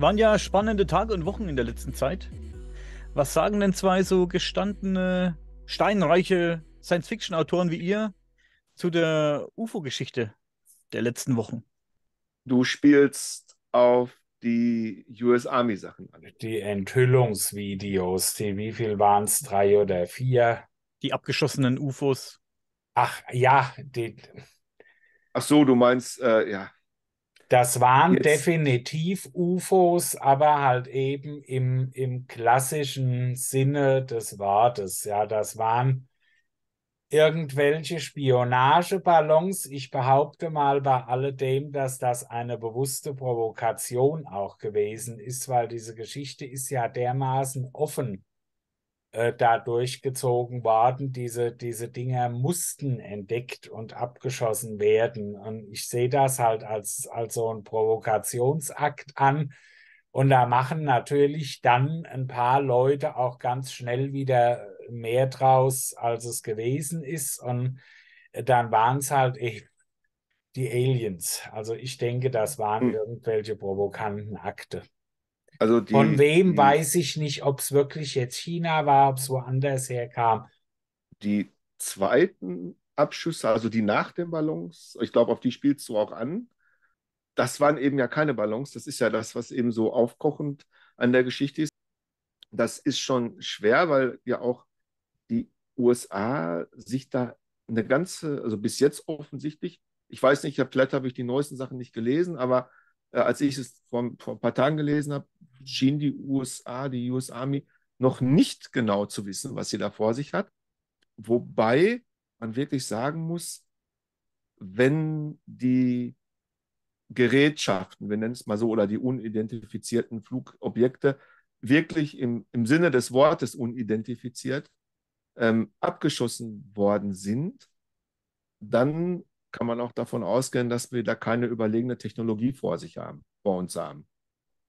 Waren ja spannende Tage und Wochen in der letzten Zeit. Was sagen denn zwei so gestandene, steinreiche Science-Fiction-Autoren wie ihr zu der UFO-Geschichte der letzten Wochen? Du spielst auf die US Army Sachen an. Die Enthüllungsvideos, die wie viel waren es? Drei oder vier? Die abgeschossenen UFOs. Ach ja, die. Ach so, du meinst, äh, ja. Das waren Jetzt. definitiv UFOs, aber halt eben im, im klassischen Sinne des Wortes. Ja, das waren irgendwelche Spionageballons. Ich behaupte mal bei alledem, dass das eine bewusste Provokation auch gewesen ist, weil diese Geschichte ist ja dermaßen offen äh, da durchgezogen worden. Diese, diese Dinger mussten entdeckt und abgeschossen werden. Und ich sehe das halt als, als so ein Provokationsakt an. Und da machen natürlich dann ein paar Leute auch ganz schnell wieder mehr draus, als es gewesen ist. Und dann waren es halt die Aliens. Also ich denke, das waren hm. irgendwelche provokanten Akte. Also die, Von wem die, weiß ich nicht, ob es wirklich jetzt China war, ob es woanders herkam. Die zweiten Abschüsse, also die nach den Ballons, ich glaube, auf die spielst du auch an. Das waren eben ja keine Ballons. Das ist ja das, was eben so aufkochend an der Geschichte ist. Das ist schon schwer, weil ja auch die USA sich da eine ganze, also bis jetzt offensichtlich, ich weiß nicht, vielleicht habe ich die neuesten Sachen nicht gelesen, aber als ich es vor, vor, ein paar Tagen gelesen habe, schien die USA, die US Army, noch nicht genau zu wissen, was sie da vor sich hat. Wobei man wirklich sagen muss, wenn die Gerätschaften, wir nennen es mal so, oder die unidentifizierten Flugobjekte wirklich im, im Sinne des Wortes unidentifiziert ähm, abgeschossen worden sind, dann kann man auch davon ausgehen, dass wir da keine überlegene Technologie vor sich haben, vor uns haben.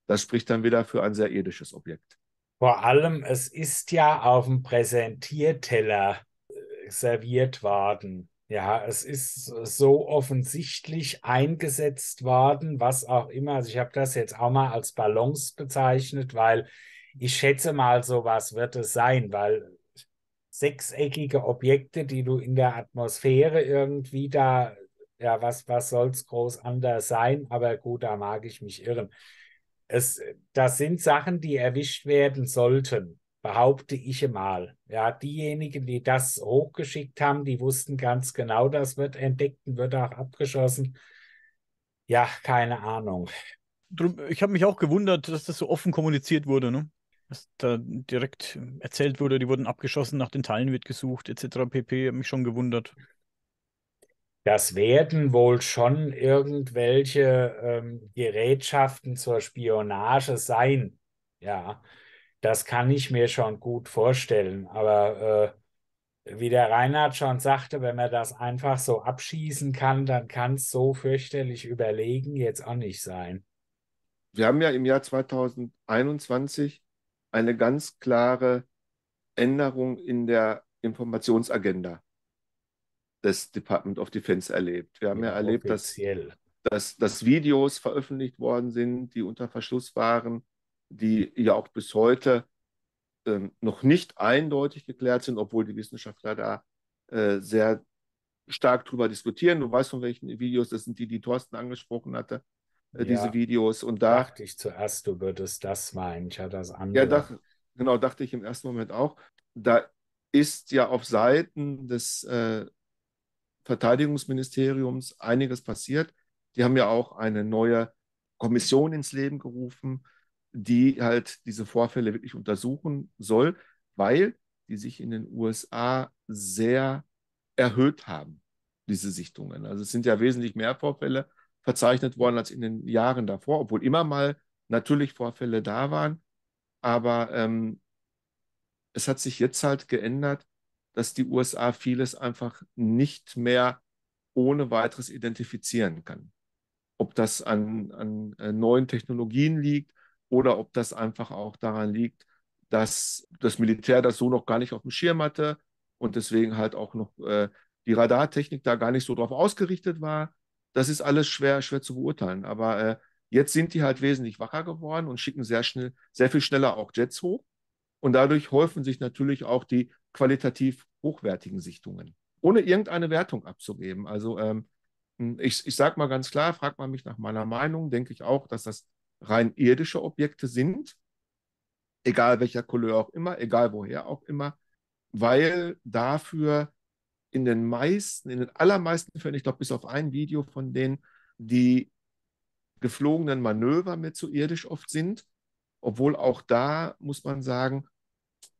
Das spricht dann wieder für ein sehr irdisches Objekt. Vor allem, es ist ja auf dem Präsentierteller äh, serviert worden. Ja, es ist so offensichtlich eingesetzt worden, was auch immer. Also ich habe das jetzt auch mal als Ballons bezeichnet, weil ich schätze mal, so was wird es sein, weil sechseckige Objekte, die du in der Atmosphäre irgendwie da, ja, was, was soll es groß anders sein? Aber gut, da mag ich mich irren. Es, das sind Sachen, die erwischt werden sollten, behaupte ich mal. Ja, diejenigen, die das hochgeschickt haben, die wussten ganz genau, das wird entdeckt und wird auch abgeschossen. Ja, keine Ahnung. Ich habe mich auch gewundert, dass das so offen kommuniziert wurde. Ne? Dass da direkt erzählt wurde, die wurden abgeschossen, nach den Teilen wird gesucht, etc. pp. Hat mich schon gewundert. Das werden wohl schon irgendwelche ähm, Gerätschaften zur Spionage sein. Ja, das kann ich mir schon gut vorstellen. Aber äh, wie der Reinhard schon sagte, wenn man das einfach so abschießen kann, dann kann es so fürchterlich überlegen jetzt auch nicht sein. Wir haben ja im Jahr 2021 eine ganz klare Änderung in der Informationsagenda des Department of Defense erlebt. Wir haben ja, ja erlebt, dass, dass, dass Videos veröffentlicht worden sind, die unter Verschluss waren, die ja auch bis heute ähm, noch nicht eindeutig geklärt sind, obwohl die Wissenschaftler da äh, sehr stark drüber diskutieren. Du weißt von welchen Videos, das sind die, die Thorsten angesprochen hatte, äh, diese ja, Videos. Und da dachte ich zuerst, du würdest das meinen. Ich hatte das andere. Ja, dach, genau, dachte ich im ersten Moment auch. Da ist ja auf Seiten des äh, Verteidigungsministeriums einiges passiert. Die haben ja auch eine neue Kommission ins Leben gerufen, die halt diese Vorfälle wirklich untersuchen soll, weil die sich in den USA sehr erhöht haben, diese Sichtungen. Also es sind ja wesentlich mehr Vorfälle verzeichnet worden als in den Jahren davor, obwohl immer mal natürlich Vorfälle da waren. Aber ähm, es hat sich jetzt halt geändert, dass die USA vieles einfach nicht mehr ohne weiteres identifizieren kann. Ob das an, an äh, neuen Technologien liegt oder ob das einfach auch daran liegt, dass das Militär das so noch gar nicht auf dem Schirm hatte und deswegen halt auch noch äh, die Radartechnik da gar nicht so drauf ausgerichtet war das ist alles schwer, schwer zu beurteilen. Aber äh, Jetzt sind die halt wesentlich wacher geworden und schicken sehr schnell, sehr viel schneller auch Jets hoch. Und dadurch häufen sich natürlich auch die qualitativ hochwertigen Sichtungen, ohne irgendeine Wertung abzugeben. Also ähm, ich, ich sage mal ganz klar, fragt man mich nach meiner Meinung, denke ich auch, dass das rein irdische Objekte sind, egal welcher Couleur auch immer, egal woher auch immer, weil dafür in den meisten, in den allermeisten Fällen, ich glaube bis auf ein Video von denen, die geflogenen Manöver mir zu irdisch oft sind, obwohl auch da muss man sagen,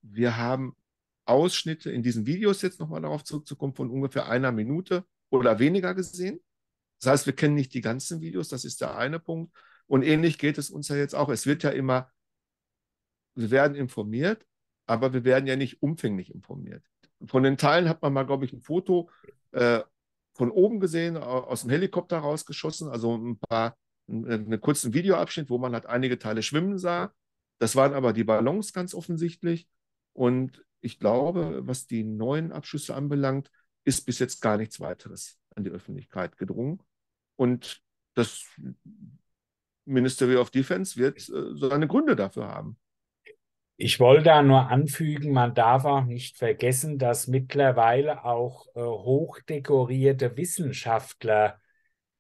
wir haben Ausschnitte in diesen Videos jetzt nochmal darauf zurückzukommen von ungefähr einer Minute oder weniger gesehen. Das heißt, wir kennen nicht die ganzen Videos, das ist der eine Punkt. Und ähnlich geht es uns ja jetzt auch. Es wird ja immer, wir werden informiert, aber wir werden ja nicht umfänglich informiert. Von den Teilen hat man mal, glaube ich, ein Foto äh, von oben gesehen, aus dem Helikopter rausgeschossen, also ein paar, einen kurzen Videoabschnitt, wo man halt einige Teile schwimmen sah. Das waren aber die Ballons ganz offensichtlich. Und ich glaube, was die neuen Abschüsse anbelangt, ist bis jetzt gar nichts weiteres an die Öffentlichkeit gedrungen. Und das Ministry of Defense wird äh, seine Gründe dafür haben. Ich wollte da nur anfügen, man darf auch nicht vergessen, dass mittlerweile auch äh, hochdekorierte Wissenschaftler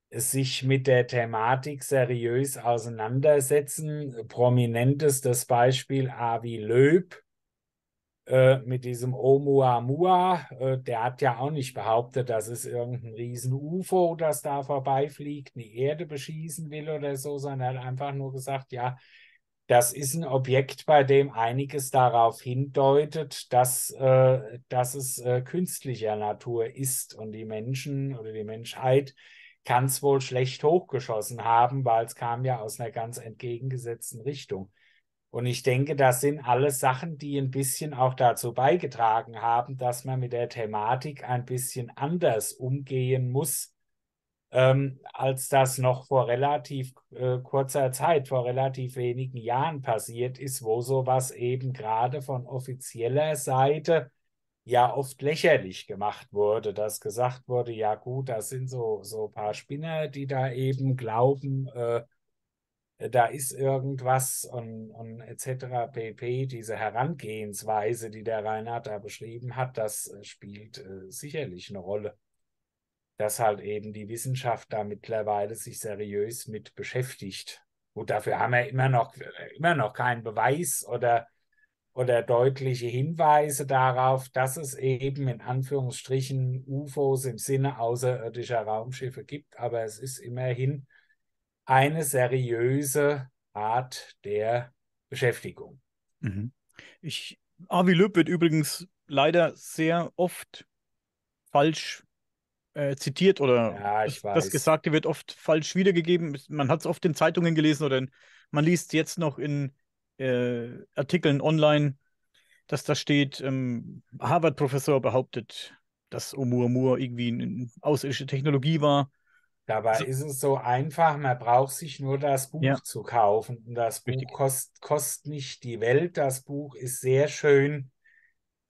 sich mit der Thematik seriös auseinandersetzen. Prominentestes Beispiel Avi Löb, äh, mit diesem Oumuamua, äh, der hat ja auch nicht behauptet, dass es irgendein riesen UFO, das da vorbeifliegt, die Erde beschießen will oder so, sondern er hat einfach nur gesagt, ja, das ist ein Objekt, bei dem einiges darauf hindeutet, dass, äh, dass es äh, künstlicher Natur ist und die Menschen oder die Menschheit kann es wohl schlecht hochgeschossen haben, weil es kam ja aus einer ganz entgegengesetzten Richtung. Und ich denke, das sind alles Sachen, die ein bisschen auch dazu beigetragen haben, dass man mit der Thematik ein bisschen anders umgehen muss, ähm, als das noch vor relativ äh, kurzer Zeit, vor relativ wenigen Jahren passiert ist, wo sowas eben gerade von offizieller Seite ja oft lächerlich gemacht wurde, dass gesagt wurde, ja gut, das sind so, so ein paar Spinner, die da eben glauben, äh, da ist irgendwas und, und etc. pp. Diese Herangehensweise, die der Reinhard da beschrieben hat, das spielt äh, sicherlich eine Rolle. Dass halt eben die Wissenschaft da mittlerweile sich seriös mit beschäftigt. Gut, dafür haben wir immer noch, immer noch keinen Beweis oder, oder deutliche Hinweise darauf, dass es eben in Anführungsstrichen UFOs im Sinne außerirdischer Raumschiffe gibt. Aber es ist immerhin eine seriöse Art der Beschäftigung. Mhm. Ich, Avi Löb wird übrigens leider sehr oft falsch äh, zitiert oder ja, das, das, Gesagte wird oft falsch wiedergegeben. Man hat es oft in Zeitungen gelesen oder in, man liest jetzt noch in äh, Artikeln online, dass da steht, ähm, Harvard-Professor behauptet, dass Oumuamua irgendwie eine außerirdische Technologie war. Dabei so. ist es so einfach, man braucht sich nur das Buch ja. zu kaufen. Und das Buch kost, kostet nicht die Welt. Das Buch ist sehr schön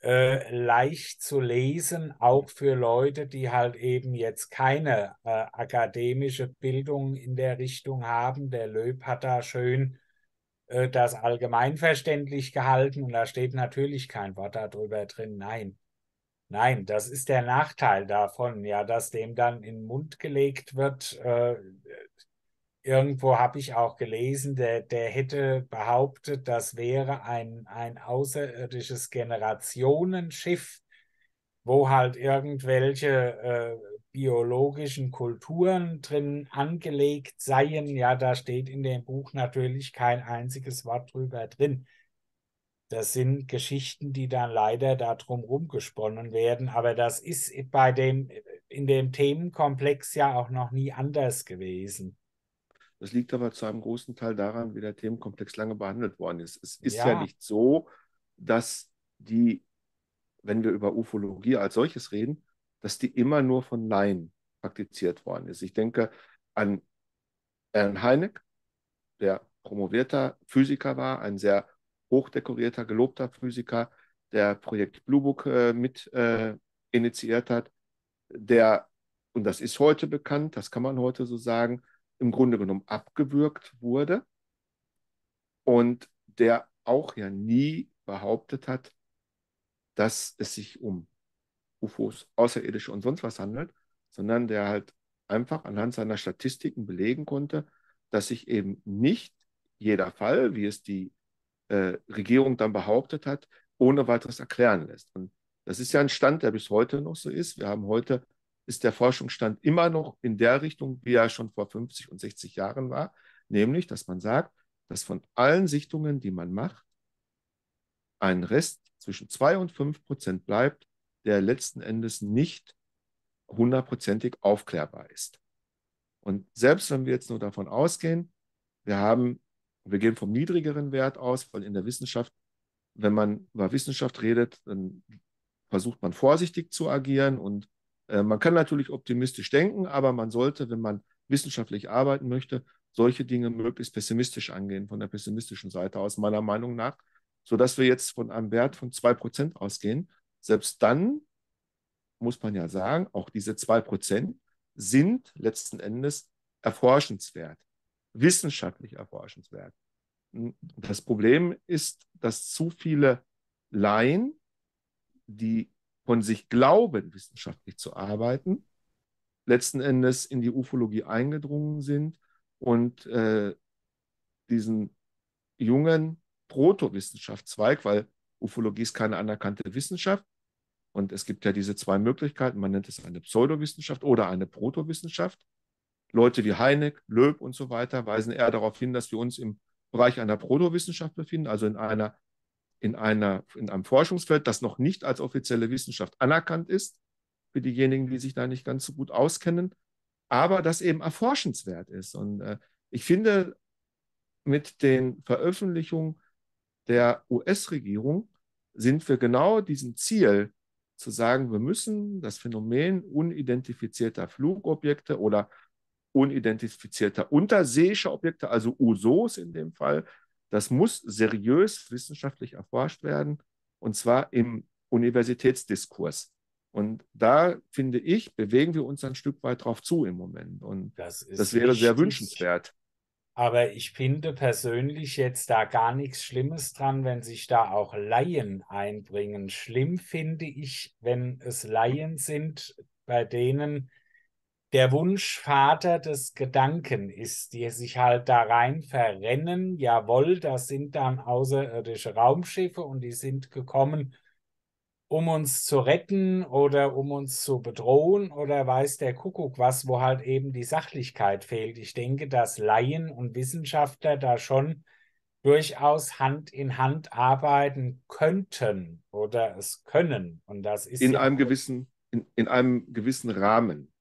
äh, leicht zu lesen, auch für Leute, die halt eben jetzt keine äh, akademische Bildung in der Richtung haben. Der Löb hat da schön äh, das allgemeinverständlich gehalten und da steht natürlich kein Wort darüber drin. Nein. Nein, das ist der Nachteil davon, ja, dass dem dann in den Mund gelegt wird. Irgendwo habe ich auch gelesen, der, der hätte behauptet, das wäre ein, ein außerirdisches Generationenschiff, wo halt irgendwelche äh, biologischen Kulturen drin angelegt seien. Ja, da steht in dem Buch natürlich kein einziges Wort drüber drin. Das sind Geschichten, die dann leider da drum rumgesponnen werden. Aber das ist bei dem, in dem Themenkomplex ja auch noch nie anders gewesen. Das liegt aber zu einem großen Teil daran, wie der Themenkomplex lange behandelt worden ist. Es ist ja, ja nicht so, dass die, wenn wir über Ufologie als solches reden, dass die immer nur von Laien praktiziert worden ist. Ich denke an Ernst Heineck, der promovierter Physiker war, ein sehr hochdekorierter, gelobter Physiker, der Projekt Blue Book äh, mit äh, initiiert hat, der, und das ist heute bekannt, das kann man heute so sagen, im Grunde genommen abgewürgt wurde und der auch ja nie behauptet hat, dass es sich um UFOs, Außerirdische und sonst was handelt, sondern der halt einfach anhand seiner Statistiken belegen konnte, dass sich eben nicht jeder Fall, wie es die äh, Regierung dann behauptet hat, ohne weiteres erklären lässt. Und das ist ja ein Stand, der bis heute noch so ist. Wir haben heute, ist der Forschungsstand immer noch in der Richtung, wie er schon vor 50 und 60 Jahren war, nämlich, dass man sagt, dass von allen Sichtungen, die man macht, ein Rest zwischen 2 und 5 Prozent bleibt, der letzten Endes nicht hundertprozentig aufklärbar ist. Und selbst wenn wir jetzt nur davon ausgehen, wir haben, wir gehen vom niedrigeren Wert aus, weil in der Wissenschaft, wenn man über Wissenschaft redet, dann versucht man vorsichtig zu agieren und man kann natürlich optimistisch denken, aber man sollte, wenn man wissenschaftlich arbeiten möchte, solche Dinge möglichst pessimistisch angehen, von der pessimistischen Seite aus, meiner Meinung nach, sodass wir jetzt von einem Wert von 2% ausgehen. Selbst dann muss man ja sagen, auch diese 2% sind letzten Endes erforschenswert, wissenschaftlich erforschenswert. Das Problem ist, dass zu viele Laien, die von sich glauben, wissenschaftlich zu arbeiten, letzten Endes in die Ufologie eingedrungen sind und äh, diesen jungen Protowissenschaftsweig, weil Ufologie ist keine anerkannte Wissenschaft, und es gibt ja diese zwei Möglichkeiten, man nennt es eine Pseudowissenschaft oder eine Protowissenschaft. Leute wie Heineck, Löb und so weiter weisen eher darauf hin, dass wir uns im Bereich einer Protowissenschaft befinden, also in einer in, einer, in einem Forschungsfeld, das noch nicht als offizielle Wissenschaft anerkannt ist, für diejenigen, die sich da nicht ganz so gut auskennen, aber das eben erforschenswert ist. Und äh, ich finde, mit den Veröffentlichungen der US-Regierung sind wir genau diesem Ziel zu sagen, wir müssen das Phänomen unidentifizierter Flugobjekte oder unidentifizierter unterseeischer Objekte, also USOs in dem Fall, das muss seriös wissenschaftlich erforscht werden und zwar im Universitätsdiskurs. Und da finde ich, bewegen wir uns ein Stück weit drauf zu im Moment. Und das, das wäre wichtig. sehr wünschenswert. Aber ich finde persönlich jetzt da gar nichts Schlimmes dran, wenn sich da auch Laien einbringen. Schlimm finde ich, wenn es Laien sind, bei denen der Wunschvater des Gedanken ist, die sich halt da rein verrennen. Jawohl, das sind dann außerirdische Raumschiffe und die sind gekommen, um uns zu retten oder um uns zu bedrohen oder weiß der Kuckuck was, wo halt eben die Sachlichkeit fehlt. Ich denke, dass Laien und Wissenschaftler da schon durchaus Hand in Hand arbeiten könnten oder es können. Und das ist in ja einem gewissen, in, in einem gewissen Rahmen,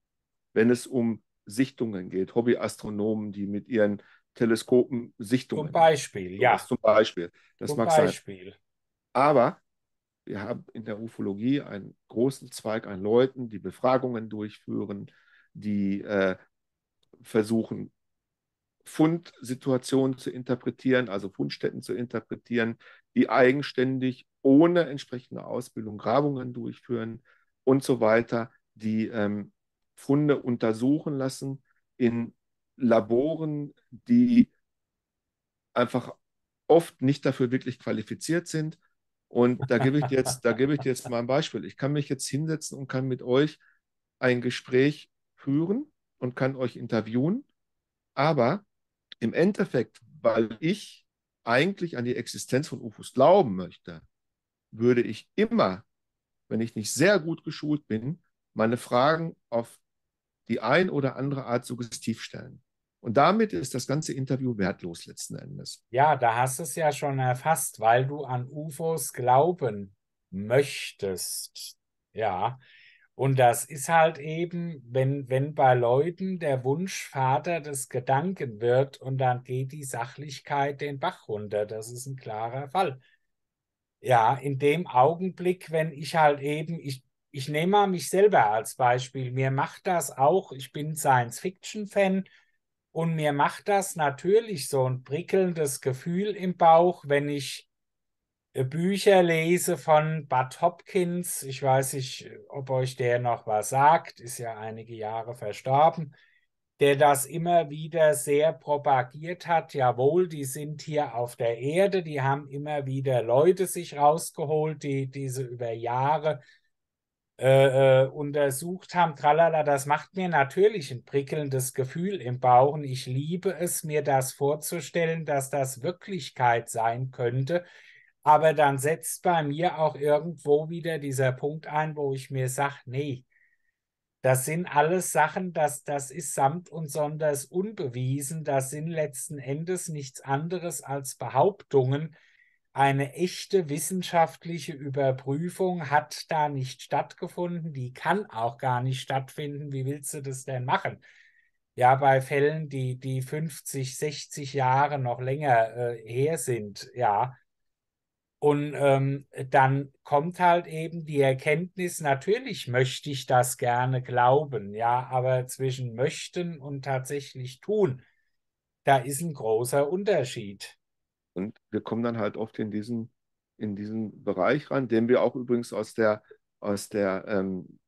wenn es um Sichtungen geht, Hobbyastronomen, die mit ihren Teleskopen Sichtungen. Zum Beispiel, ja. Zum Beispiel. Das zum mag Beispiel. sein. Aber wir haben in der Ufologie einen großen Zweig an Leuten, die Befragungen durchführen, die äh, versuchen, Fundsituationen zu interpretieren, also Fundstätten zu interpretieren, die eigenständig ohne entsprechende Ausbildung Grabungen durchführen und so weiter, die ähm, Funde untersuchen lassen in Laboren, die einfach oft nicht dafür wirklich qualifiziert sind und da gebe ich jetzt, da gebe ich jetzt mal ein Beispiel. Ich kann mich jetzt hinsetzen und kann mit euch ein Gespräch führen und kann euch interviewen. Aber im Endeffekt, weil ich eigentlich an die Existenz von UFOs glauben möchte, würde ich immer, wenn ich nicht sehr gut geschult bin, meine Fragen auf die ein oder andere Art suggestiv stellen. Und damit ist das ganze Interview wertlos letzten Endes. Ja, da hast du es ja schon erfasst, weil du an UFOs glauben möchtest. Ja. Und das ist halt eben, wenn, wenn bei Leuten der Wunsch Vater des Gedanken wird und dann geht die Sachlichkeit den Bach runter. Das ist ein klarer Fall. Ja, in dem Augenblick, wenn ich halt eben, ich, ich nehme mal mich selber als Beispiel, mir macht das auch, ich bin Science-Fiction-Fan und mir macht das natürlich so ein prickelndes Gefühl im Bauch, wenn ich äh, Bücher lese von Bud Hopkins. Ich weiß nicht, ob euch der noch was sagt, ist ja einige Jahre verstorben. der das immer wieder sehr propagiert hat. Jawohl, die sind hier auf der Erde, die haben immer wieder Leute sich rausgeholt, die diese über Jahre äh, äh, untersucht haben. Tralala, das macht mir natürlich ein prickelndes Gefühl im Bauch. Ich liebe es, mir das vorzustellen, dass das Wirklichkeit sein könnte. Aber dann setzt bei mir auch irgendwo wieder dieser Punkt ein, wo ich mir sage, nee, das sind alles Sachen, das, das ist samt und sonders unbewiesen. Das sind letzten Endes nichts anderes als Behauptungen. Eine echte wissenschaftliche Überprüfung hat da nicht stattgefunden. Die kann auch gar nicht stattfinden. Wie willst du das denn machen? Ja, bei Fällen, die, die 50, 60 Jahre noch länger äh, her sind, ja, und ähm, dann kommt halt eben die Erkenntnis, natürlich möchte ich das gerne glauben, ja, aber zwischen möchten und tatsächlich tun, da ist ein großer Unterschied. Und wir kommen dann halt oft in diesen, in diesen Bereich ran, den wir auch übrigens aus der, aus der ähm,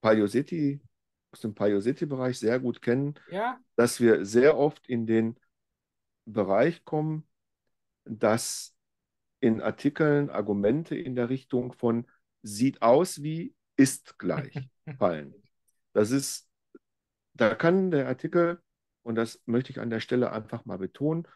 Paleo City, aus dem Paleo City-Bereich sehr gut kennen, ja. dass wir sehr oft in den Bereich kommen, dass in Artikeln Argumente in der Richtung von sieht aus wie ist gleich fallen. Das ist, da kann der Artikel, und das möchte ich an der Stelle einfach mal betonen,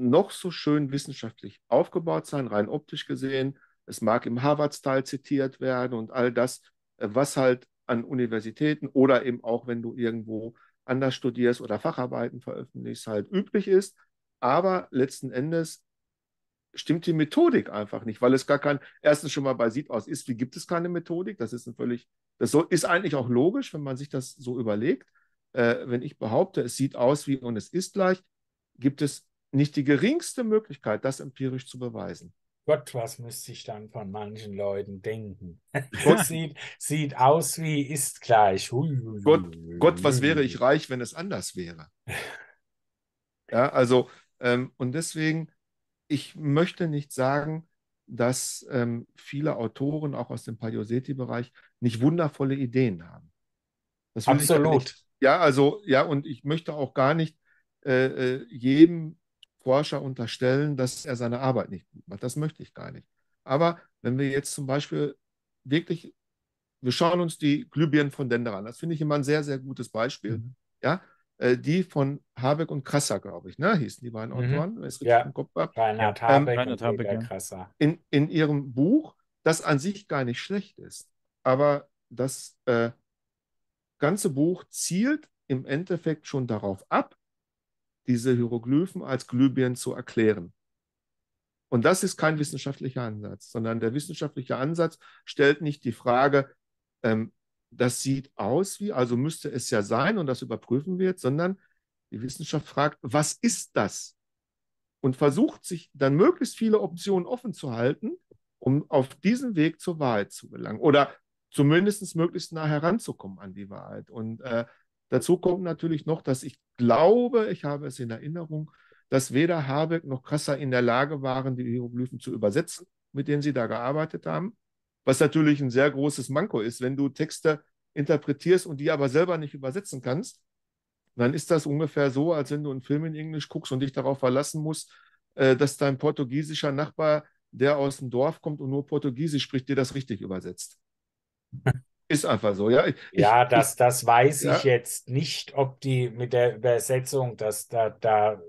noch so schön wissenschaftlich aufgebaut sein, rein optisch gesehen. Es mag im Harvard-Style zitiert werden und all das, äh, was halt an Universitäten oder eben auch, wenn du irgendwo anders studierst oder Facharbeiten veröffentlichst, halt üblich ist. Aber letzten Endes stimmt die Methodik einfach nicht, weil es gar kein, erstens schon mal bei Sieht aus ist, wie gibt es keine Methodik? Das ist ein völlig, das ist eigentlich auch logisch, wenn man sich das so überlegt. Äh, wenn ich behaupte, es sieht aus wie und es ist gleich, gibt es nicht die geringste Möglichkeit, das empirisch zu beweisen. Gott, was müsste ich dann von manchen Leuten denken? Gott sieht, sieht aus wie ist gleich. Hui, hui, Gott, Gott, was wäre ich reich, wenn es anders wäre? ja, also, ähm, und deswegen ich möchte nicht sagen, dass ähm, viele Autoren auch aus dem Palioseti-Bereich nicht wundervolle Ideen haben. Absolut. ja, also, ja, und ich möchte auch gar nicht äh, äh, jedem Forscher unterstellen, dass er seine Arbeit nicht gut macht. Das möchte ich gar nicht. Aber wenn wir jetzt zum Beispiel wirklich, wir schauen uns die Glühbirnen von Dender an, das finde ich immer ein sehr, sehr gutes Beispiel. Mhm. Ja, äh, die von Habeck und Krasser, glaube ich, ne? hießen die beiden mhm. Autoren, wenn ich es richtig ja. im Kopf habe. Reinhard Habeck, ähm, und Habeck ja. Krasser. In, in ihrem Buch, das an sich gar nicht schlecht ist, aber das äh, ganze Buch zielt im Endeffekt schon darauf ab, diese Hieroglyphen als Glühbirnen zu erklären. Und das ist kein wissenschaftlicher Ansatz, sondern der wissenschaftliche Ansatz stellt nicht die Frage, ähm, das sieht aus wie, also müsste es ja sein und das überprüfen wird, sondern die Wissenschaft fragt, was ist das? Und versucht sich dann möglichst viele Optionen offen zu halten, um auf diesem Weg zur Wahrheit zu gelangen oder zumindest möglichst nah heranzukommen an die Wahrheit. Und äh, dazu kommt natürlich noch, dass ich glaube, ich habe es in Erinnerung, dass weder Habeck noch Krasser in der Lage waren, die Hieroglyphen zu übersetzen, mit denen sie da gearbeitet haben was natürlich ein sehr großes Manko ist. Wenn du Texte interpretierst und die aber selber nicht übersetzen kannst, dann ist das ungefähr so, als wenn du einen Film in Englisch guckst und dich darauf verlassen musst, äh, dass dein portugiesischer Nachbar, der aus dem Dorf kommt und nur Portugiesisch spricht, dir das richtig übersetzt. Ist einfach so, ja. Ich, ja, das, das weiß ja. ich jetzt nicht, ob die mit der Übersetzung, dass da, da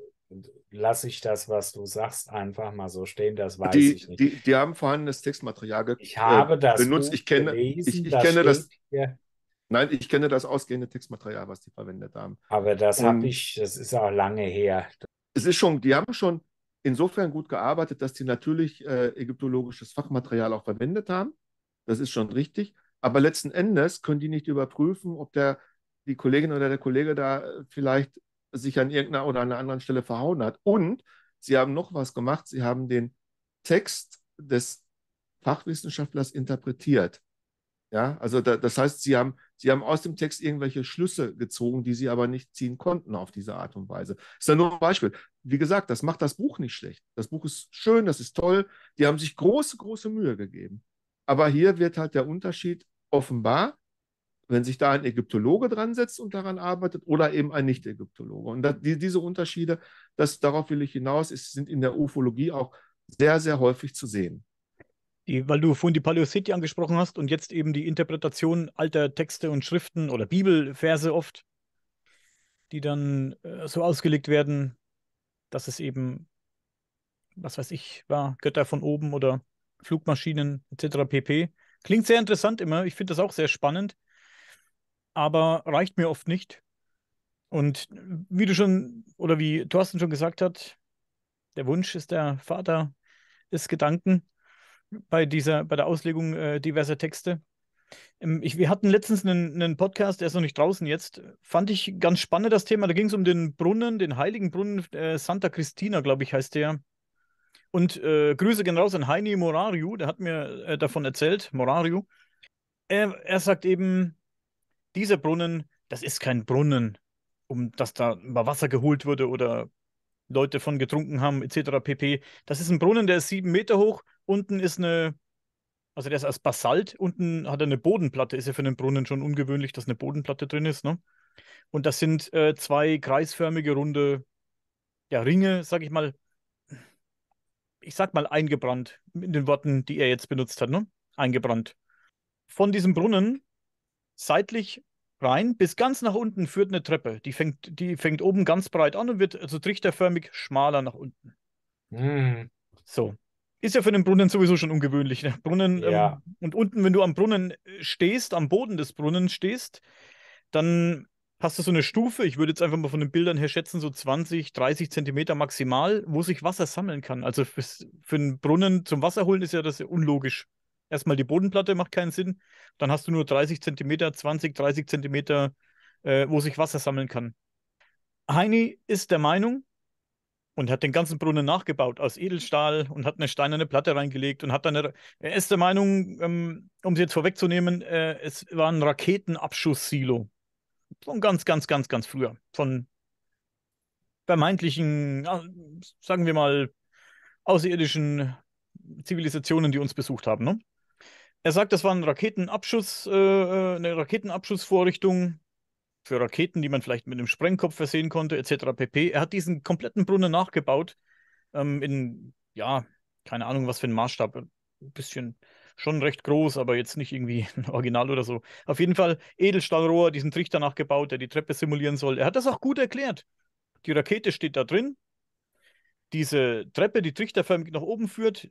lasse ich das, was du sagst, einfach mal so stehen. Das weiß die, ich nicht. Die, die haben vorhandenes Textmaterial ich habe das benutzt. Buch ich kenne, gelesen, ich, ich kenne das. Hier. Nein, ich kenne das ausgehende Textmaterial, was die verwendet haben. Aber das habe ich, das ist auch lange her. Es ist schon, die haben schon insofern gut gearbeitet, dass die natürlich äh, ägyptologisches Fachmaterial auch verwendet haben. Das ist schon richtig. Aber letzten Endes können die nicht überprüfen, ob der, die Kollegin oder der Kollege da äh, vielleicht sich an irgendeiner oder an einer anderen Stelle verhauen hat. Und sie haben noch was gemacht. Sie haben den Text des Fachwissenschaftlers interpretiert. Ja, also da, das heißt, sie haben, sie haben aus dem Text irgendwelche Schlüsse gezogen, die sie aber nicht ziehen konnten auf diese Art und Weise. Das ist ja nur ein Beispiel. Wie gesagt, das macht das Buch nicht schlecht. Das Buch ist schön, das ist toll. Die haben sich große, große Mühe gegeben. Aber hier wird halt der Unterschied offenbar wenn sich da ein Ägyptologe dran setzt und daran arbeitet oder eben ein Nicht-Ägyptologe. Und da, die, diese Unterschiede, das, darauf will ich hinaus, ist, sind in der Ufologie auch sehr, sehr häufig zu sehen. Die, weil du vorhin die Paläosthetie angesprochen hast und jetzt eben die Interpretation alter Texte und Schriften oder Bibelverse oft, die dann äh, so ausgelegt werden, dass es eben, was weiß ich, war, Götter von oben oder Flugmaschinen etc. pp. Klingt sehr interessant immer. Ich finde das auch sehr spannend aber reicht mir oft nicht. Und wie du schon oder wie Thorsten schon gesagt hat, der Wunsch ist der Vater des Gedanken bei dieser, bei der Auslegung äh, diverser Texte. Ähm, ich, wir hatten letztens einen, einen, Podcast, der ist noch nicht draußen jetzt. Fand ich ganz spannend das Thema. Da ging es um den Brunnen, den heiligen Brunnen äh, Santa Cristina, glaube ich, heißt der. Und äh, Grüße gehen raus an Heini Morariu, der hat mir äh, davon erzählt, Morariu. Er, er sagt eben, dieser Brunnen, das ist kein Brunnen, um dass da mal Wasser geholt wurde oder Leute von getrunken haben, etc. pp. Das ist ein Brunnen, der ist sieben Meter hoch. Unten ist eine, also der ist aus Basalt. Unten hat er eine Bodenplatte. Ist ja für einen Brunnen schon ungewöhnlich, dass eine Bodenplatte drin ist. Ne? Und das sind äh, zwei kreisförmige, runde ja, Ringe, sag ich mal. Ich sag mal eingebrannt, in den Worten, die er jetzt benutzt hat. Ne? Eingebrannt. Von diesem Brunnen seitlich rein, bis ganz nach unten führt eine Treppe. Die fängt, die fängt oben ganz breit an und wird also trichterförmig schmaler nach unten. Mm. So. Ist ja für den Brunnen sowieso schon ungewöhnlich. Ne? Brunnen, ja. ähm, und unten, wenn du am Brunnen stehst, am Boden des Brunnens stehst, dann hast du so eine Stufe, ich würde jetzt einfach mal von den Bildern her schätzen, so 20, 30 Zentimeter maximal, wo sich Wasser sammeln kann. Also für, für einen Brunnen zum Wasser holen ist ja das unlogisch erstmal die Bodenplatte macht keinen Sinn. Dann hast du nur 30 Zentimeter, 20, 30 Zentimeter, äh, wo sich Wasser sammeln kann. Heini ist der Meinung und hat den ganzen Brunnen nachgebaut aus Edelstahl und hat eine steinerne Platte reingelegt und hat dann eine, er ist der Meinung, ähm, um sie jetzt vorwegzunehmen, äh, es war ein Raketenabschusssilo. Von ganz, ganz, ganz, ganz früher. Von vermeintlichen, sagen wir mal, außerirdischen Zivilisationen, die uns besucht haben. Ne? Er sagt, das war ein Raketenabschuss, äh, äh, eine Raketenabschussvorrichtung für Raketen, die man vielleicht mit einem Sprengkopf versehen konnte, etc. pp. Er hat diesen kompletten Brunnen nachgebaut. Ähm, in, ja, keine Ahnung, was für ein Maßstab. Ein bisschen schon recht groß, aber jetzt nicht irgendwie ein Original oder so. Auf jeden Fall Edelstahlrohr, diesen Trichter nachgebaut, der die Treppe simulieren soll. Er hat das auch gut erklärt. Die Rakete steht da drin. Diese Treppe, die trichterförmig nach oben führt,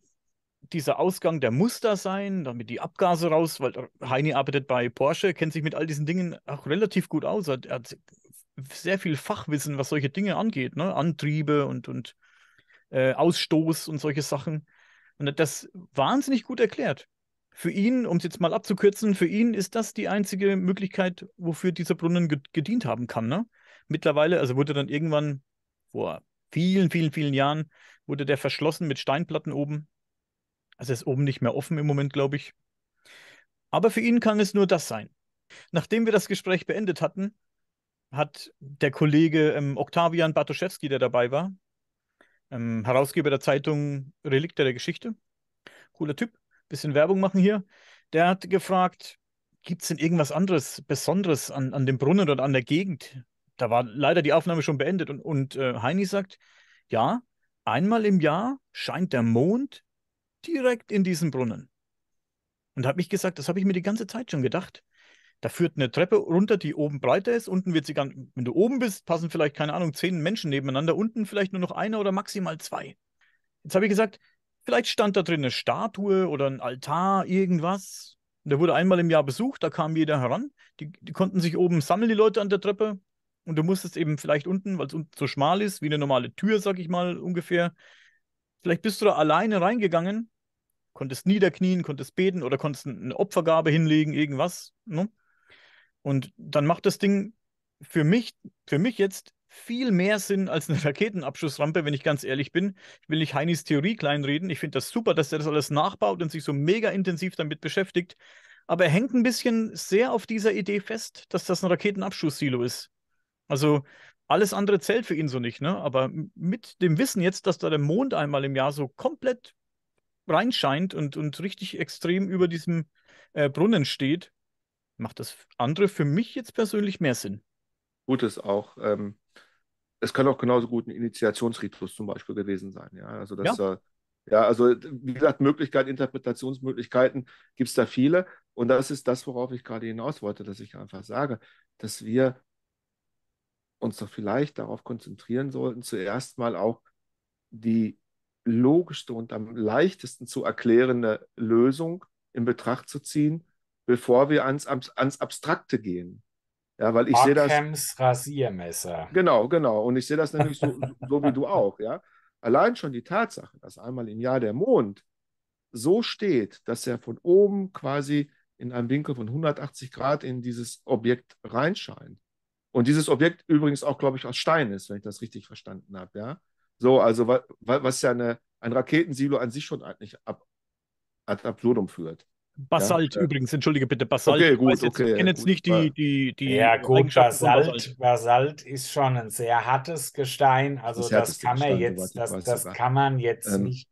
dieser Ausgang, der muss da sein, damit die Abgase raus, weil Heini arbeitet bei Porsche, kennt sich mit all diesen Dingen auch relativ gut aus. Er hat sehr viel Fachwissen, was solche Dinge angeht, ne? Antriebe und, und äh, Ausstoß und solche Sachen. Und hat das wahnsinnig gut erklärt. Für ihn, um es jetzt mal abzukürzen, für ihn ist das die einzige Möglichkeit, wofür dieser Brunnen gedient haben kann. Ne? Mittlerweile, also wurde dann irgendwann vor vielen, vielen, vielen Jahren, wurde der verschlossen mit Steinplatten oben also ist oben nicht mehr offen im Moment, glaube ich. Aber für ihn kann es nur das sein. Nachdem wir das Gespräch beendet hatten, hat der Kollege ähm, Oktavian Bartoszewski, der dabei war, ähm, Herausgeber der Zeitung Relikte der Geschichte, cooler Typ, bisschen Werbung machen hier, der hat gefragt, gibt es denn irgendwas anderes, Besonderes an, an dem Brunnen oder an der Gegend? Da war leider die Aufnahme schon beendet und, und äh, Heini sagt, ja, einmal im Jahr scheint der Mond direkt in diesen Brunnen. Und habe ich gesagt, das habe ich mir die ganze Zeit schon gedacht. Da führt eine Treppe runter, die oben breiter ist. Unten wird sie ganz, wenn du oben bist, passen vielleicht, keine Ahnung, zehn Menschen nebeneinander. Unten vielleicht nur noch einer oder maximal zwei. Jetzt habe ich gesagt, vielleicht stand da drin eine Statue oder ein Altar, irgendwas. Der wurde einmal im Jahr besucht, da kam jeder heran. Die, die konnten sich oben sammeln, die Leute an der Treppe. Und du musstest eben vielleicht unten, weil es unten so schmal ist, wie eine normale Tür, sag ich mal ungefähr, Vielleicht bist du da alleine reingegangen, konntest niederknien, konntest beten oder konntest eine Opfergabe hinlegen, irgendwas. Ne? Und dann macht das Ding für mich, für mich jetzt viel mehr Sinn als eine Raketenabschussrampe, wenn ich ganz ehrlich bin. Ich will nicht Heinis Theorie kleinreden. Ich finde das super, dass er das alles nachbaut und sich so mega intensiv damit beschäftigt. Aber er hängt ein bisschen sehr auf dieser Idee fest, dass das ein Raketenabschusssilo ist. Also alles andere zählt für ihn so nicht, ne? Aber mit dem Wissen jetzt, dass da der Mond einmal im Jahr so komplett reinscheint und, und richtig extrem über diesem äh, Brunnen steht, macht das andere für mich jetzt persönlich mehr Sinn. Gutes auch. Ähm, es kann auch genauso gut ein Initiationsritus zum Beispiel gewesen sein. Ja, also das, ja. Äh, ja, also wie gesagt, Möglichkeiten, Interpretationsmöglichkeiten gibt es da viele. Und das ist das, worauf ich gerade hinaus wollte, dass ich einfach sage, dass wir uns doch vielleicht darauf konzentrieren sollten, zuerst mal auch die logischste und am leichtesten zu erklärende Lösung in Betracht zu ziehen, bevor wir ans, ans Abstrakte gehen. Ja, weil ich sehe das. Rasiermesser. Genau, genau. Und ich sehe das nämlich so, so wie du auch. Ja, allein schon die Tatsache, dass einmal im Jahr der Mond so steht, dass er von oben quasi in einem Winkel von 180 Grad in dieses Objekt reinscheint. Und dieses Objekt übrigens auch, glaube ich, aus Stein ist, wenn ich das richtig verstanden habe. Ja, so, also was, ja eine, ein Raketensilo an sich schon eigentlich ab, ad absurdum führt. Basalt ja, übrigens, entschuldige bitte, Basalt. Okay, gut, jetzt, okay. Ich kenne jetzt nicht die, die, die. Ja, gut, Basalt, Basalt ist schon ein sehr hartes Gestein. Also, das, das kann man Gestein, jetzt, das, das kann man jetzt ähm, nicht.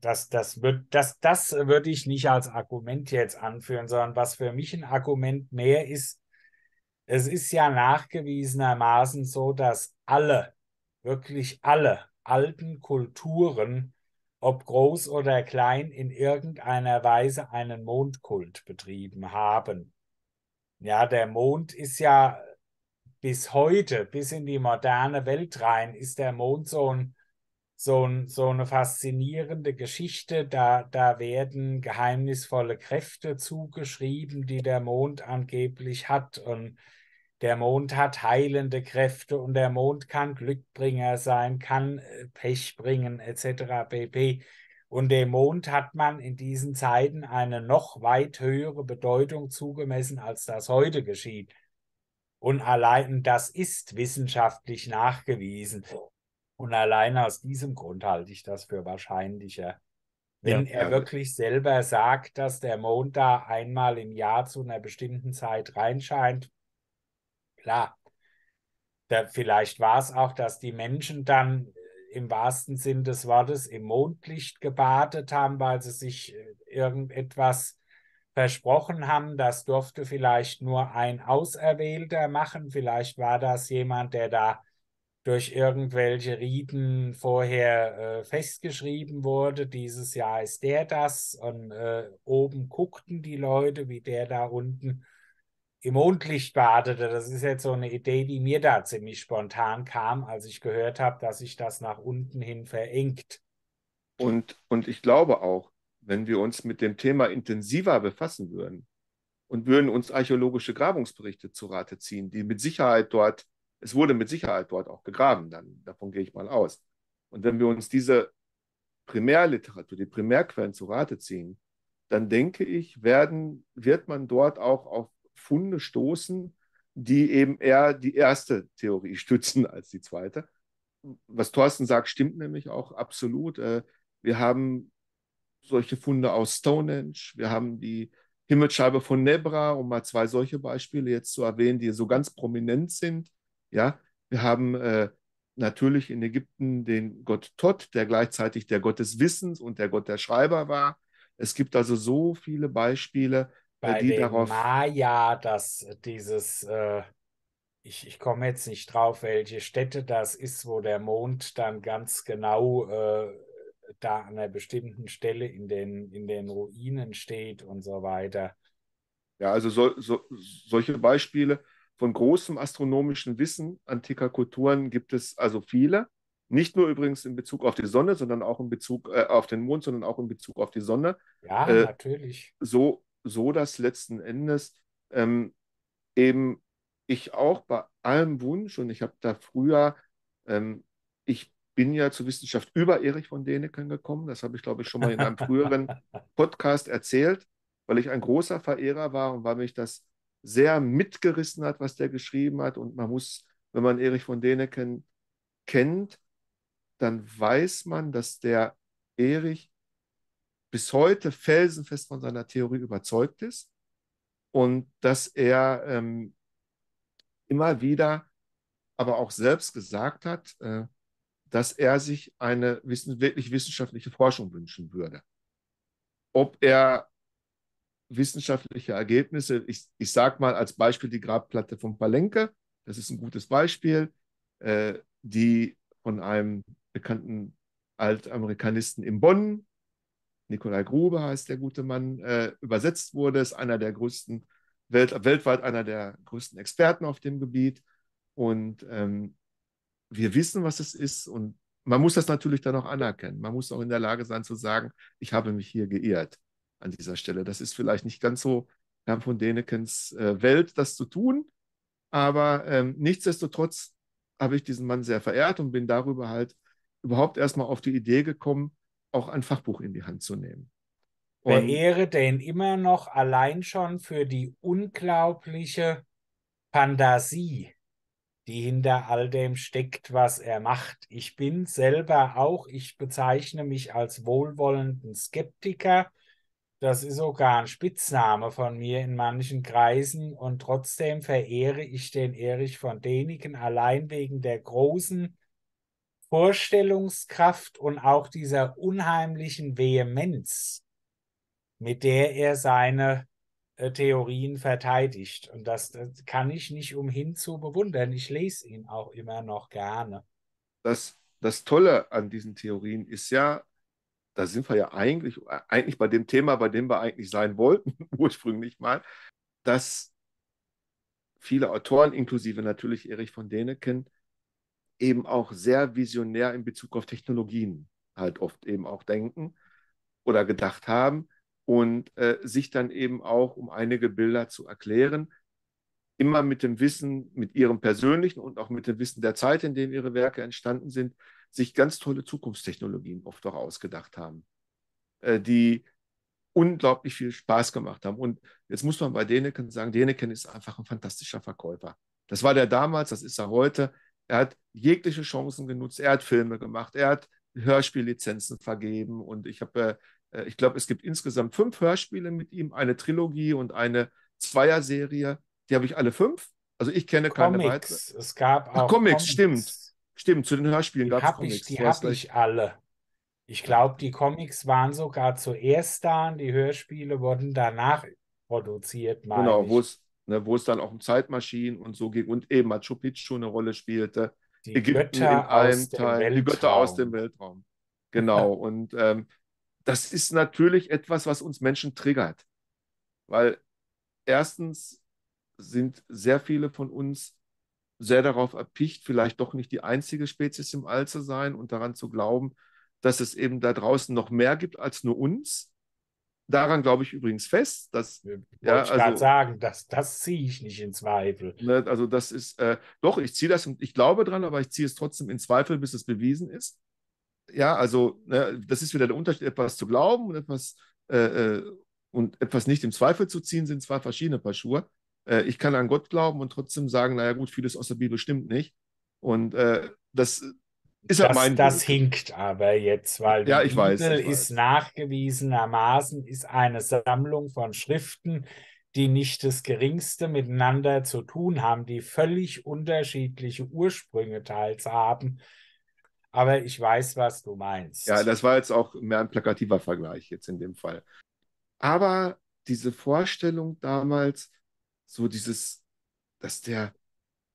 Das, das, wird, das, das würde ich nicht als Argument jetzt anführen, sondern was für mich ein Argument mehr ist, es ist ja nachgewiesenermaßen so, dass alle, wirklich alle alten Kulturen ob groß oder klein, in irgendeiner Weise einen Mondkult betrieben haben. Ja, der Mond ist ja bis heute, bis in die moderne Welt rein, ist der Mond so, ein, so, ein, so eine faszinierende Geschichte. Da, da werden geheimnisvolle Kräfte zugeschrieben, die der Mond angeblich hat. Und der Mond hat heilende Kräfte und der Mond kann Glückbringer sein, kann äh, Pech bringen etc. pp. Und dem Mond hat man in diesen Zeiten eine noch weit höhere Bedeutung zugemessen, als das heute geschieht. Und allein das ist wissenschaftlich nachgewiesen. Und allein aus diesem Grund halte ich das für wahrscheinlicher. Wenn ja, er wirklich selber sagt, dass der Mond da einmal im Jahr zu einer bestimmten Zeit reinscheint, klar. Da, vielleicht war es auch, dass die Menschen dann äh, im wahrsten Sinn des Wortes im Mondlicht gebadet haben, weil sie sich äh, irgendetwas versprochen haben. Das durfte vielleicht nur ein Auserwählter machen. Vielleicht war das jemand, der da durch irgendwelche Riten vorher äh, festgeschrieben wurde. Dieses Jahr ist der das. Und äh, oben guckten die Leute, wie der da unten im Mondlicht badete. Das ist jetzt so eine Idee, die mir da ziemlich spontan kam, als ich gehört habe, dass sich das nach unten hin verengt. Und, und ich glaube auch, wenn wir uns mit dem Thema intensiver befassen würden und würden uns archäologische Grabungsberichte zu Rate ziehen, die mit Sicherheit dort, es wurde mit Sicherheit dort auch gegraben, dann davon gehe ich mal aus. Und wenn wir uns diese Primärliteratur, die Primärquellen zu Rate ziehen, dann denke ich, werden, wird man dort auch auf Funde stoßen, die eben eher die erste Theorie stützen als die zweite. Was Thorsten sagt, stimmt nämlich auch absolut. Äh, wir haben solche Funde aus Stonehenge, wir haben die Himmelsscheibe von Nebra, um mal zwei solche Beispiele jetzt zu erwähnen, die so ganz prominent sind. Ja, wir haben äh, natürlich in Ägypten den Gott Tot, der gleichzeitig der Gott des Wissens und der Gott der Schreiber war. Es gibt also so viele Beispiele, bei die den darauf. Maya, dass dieses, äh, ich, ich komme jetzt nicht drauf, welche Städte das ist, wo der Mond dann ganz genau äh, da an einer bestimmten Stelle in den, in den Ruinen steht und so weiter. Ja, also so, so, solche Beispiele von großem astronomischen Wissen antiker Kulturen gibt es also viele. Nicht nur übrigens in Bezug auf die Sonne, sondern auch in Bezug äh, auf den Mond, sondern auch in Bezug auf die Sonne. Ja, äh, natürlich. So, so, dass letzten Endes ähm, eben ich auch bei allem Wunsch, und ich habe da früher, ähm, ich bin ja zur Wissenschaft über Erich von Däniken gekommen, das habe ich, glaube ich, schon mal in einem früheren Podcast erzählt, weil ich ein großer Verehrer war und weil mich das sehr mitgerissen hat, was der geschrieben hat. Und man muss, wenn man Erich von Däniken kennt, dann weiß man, dass der Erich bis heute felsenfest von seiner Theorie überzeugt ist und dass er ähm, immer wieder aber auch selbst gesagt hat, äh, dass er sich eine wissen, wirklich wissenschaftliche Forschung wünschen würde. Ob er wissenschaftliche Ergebnisse. Ich, ich sage mal als Beispiel die Grabplatte von Palenke. Das ist ein gutes Beispiel, äh, die von einem bekannten Altamerikanisten in Bonn, Nikolai Grube heißt der gute Mann, äh, übersetzt wurde. Ist einer der größten, Welt, weltweit einer der größten Experten auf dem Gebiet. Und ähm, wir wissen, was es ist. Und man muss das natürlich dann auch anerkennen. Man muss auch in der Lage sein zu sagen, ich habe mich hier geirrt an dieser Stelle. Das ist vielleicht nicht ganz so Herrn von Denekens äh, Welt, das zu tun, aber ähm, nichtsdestotrotz habe ich diesen Mann sehr verehrt und bin darüber halt überhaupt erstmal auf die Idee gekommen, auch ein Fachbuch in die Hand zu nehmen. Und Verehre den immer noch allein schon für die unglaubliche Fantasie, die hinter all dem steckt, was er macht. Ich bin selber auch, ich bezeichne mich als wohlwollenden Skeptiker das ist sogar ein Spitzname von mir in manchen Kreisen und trotzdem verehre ich den Erich von Däniken allein wegen der großen Vorstellungskraft und auch dieser unheimlichen Vehemenz, mit der er seine äh, Theorien verteidigt. Und das, das kann ich nicht umhin zu bewundern. Ich lese ihn auch immer noch gerne. Das, das Tolle an diesen Theorien ist ja, da sind wir ja eigentlich, eigentlich bei dem Thema, bei dem wir eigentlich sein wollten, ursprünglich mal, dass viele Autoren, inklusive natürlich Erich von Däniken, eben auch sehr visionär in Bezug auf Technologien halt oft eben auch denken oder gedacht haben und äh, sich dann eben auch, um einige Bilder zu erklären, immer mit dem Wissen, mit ihrem persönlichen und auch mit dem Wissen der Zeit, in dem ihre Werke entstanden sind, sich ganz tolle Zukunftstechnologien oft auch ausgedacht haben, äh, die unglaublich viel Spaß gemacht haben. Und jetzt muss man bei Deneken sagen, Deneken ist einfach ein fantastischer Verkäufer. Das war der damals, das ist er heute. Er hat jegliche Chancen genutzt. Er hat Filme gemacht. Er hat Hörspiellizenzen vergeben. Und ich habe, äh, ich glaube, es gibt insgesamt fünf Hörspiele mit ihm, eine Trilogie und eine Zweierserie. Die habe ich alle fünf. Also ich kenne Comics. keine weitere. Es gab auch Ach, Comics, Comics, stimmt. Stimmt, zu den Hörspielen gab es Comics. Ich, die habe ich alle. Ich glaube, die Comics waren sogar zuerst da und die Hörspiele wurden danach produziert. Genau, wo es, ne, wo es dann auch um Zeitmaschinen und so ging und eben Machu Picchu eine Rolle spielte. Die Ägypten Götter in einem Teil, Weltraum. die Götter aus dem Weltraum. Genau, und ähm, das ist natürlich etwas, was uns Menschen triggert. Weil erstens sind sehr viele von uns sehr darauf erpicht, vielleicht doch nicht die einzige Spezies im All zu sein und daran zu glauben, dass es eben da draußen noch mehr gibt als nur uns. Daran glaube ich übrigens fest, dass. Ja, ich also, sagen, das, das ziehe ich nicht in Zweifel. Ne, also, das ist, äh, doch, ich ziehe das und ich glaube dran, aber ich ziehe es trotzdem in Zweifel, bis es bewiesen ist. Ja, also, ne, das ist wieder der Unterschied, etwas zu glauben und etwas, äh, äh und etwas nicht im Zweifel zu ziehen, sind zwei verschiedene Paar Schuhe äh, ich kann an Gott glauben und trotzdem sagen, naja gut, vieles aus der Bibel stimmt nicht. Und äh, das ist halt mein Das hinkt aber jetzt, weil die ja, ich Bibel weiß, ist weiß. nachgewiesenermaßen ist eine Sammlung von Schriften, die nicht das Geringste miteinander zu tun haben, die völlig unterschiedliche Ursprünge teils haben. Aber ich weiß, was du meinst. Ja, das war jetzt auch mehr ein plakativer Vergleich jetzt in dem Fall. Aber diese Vorstellung damals, so dieses, dass der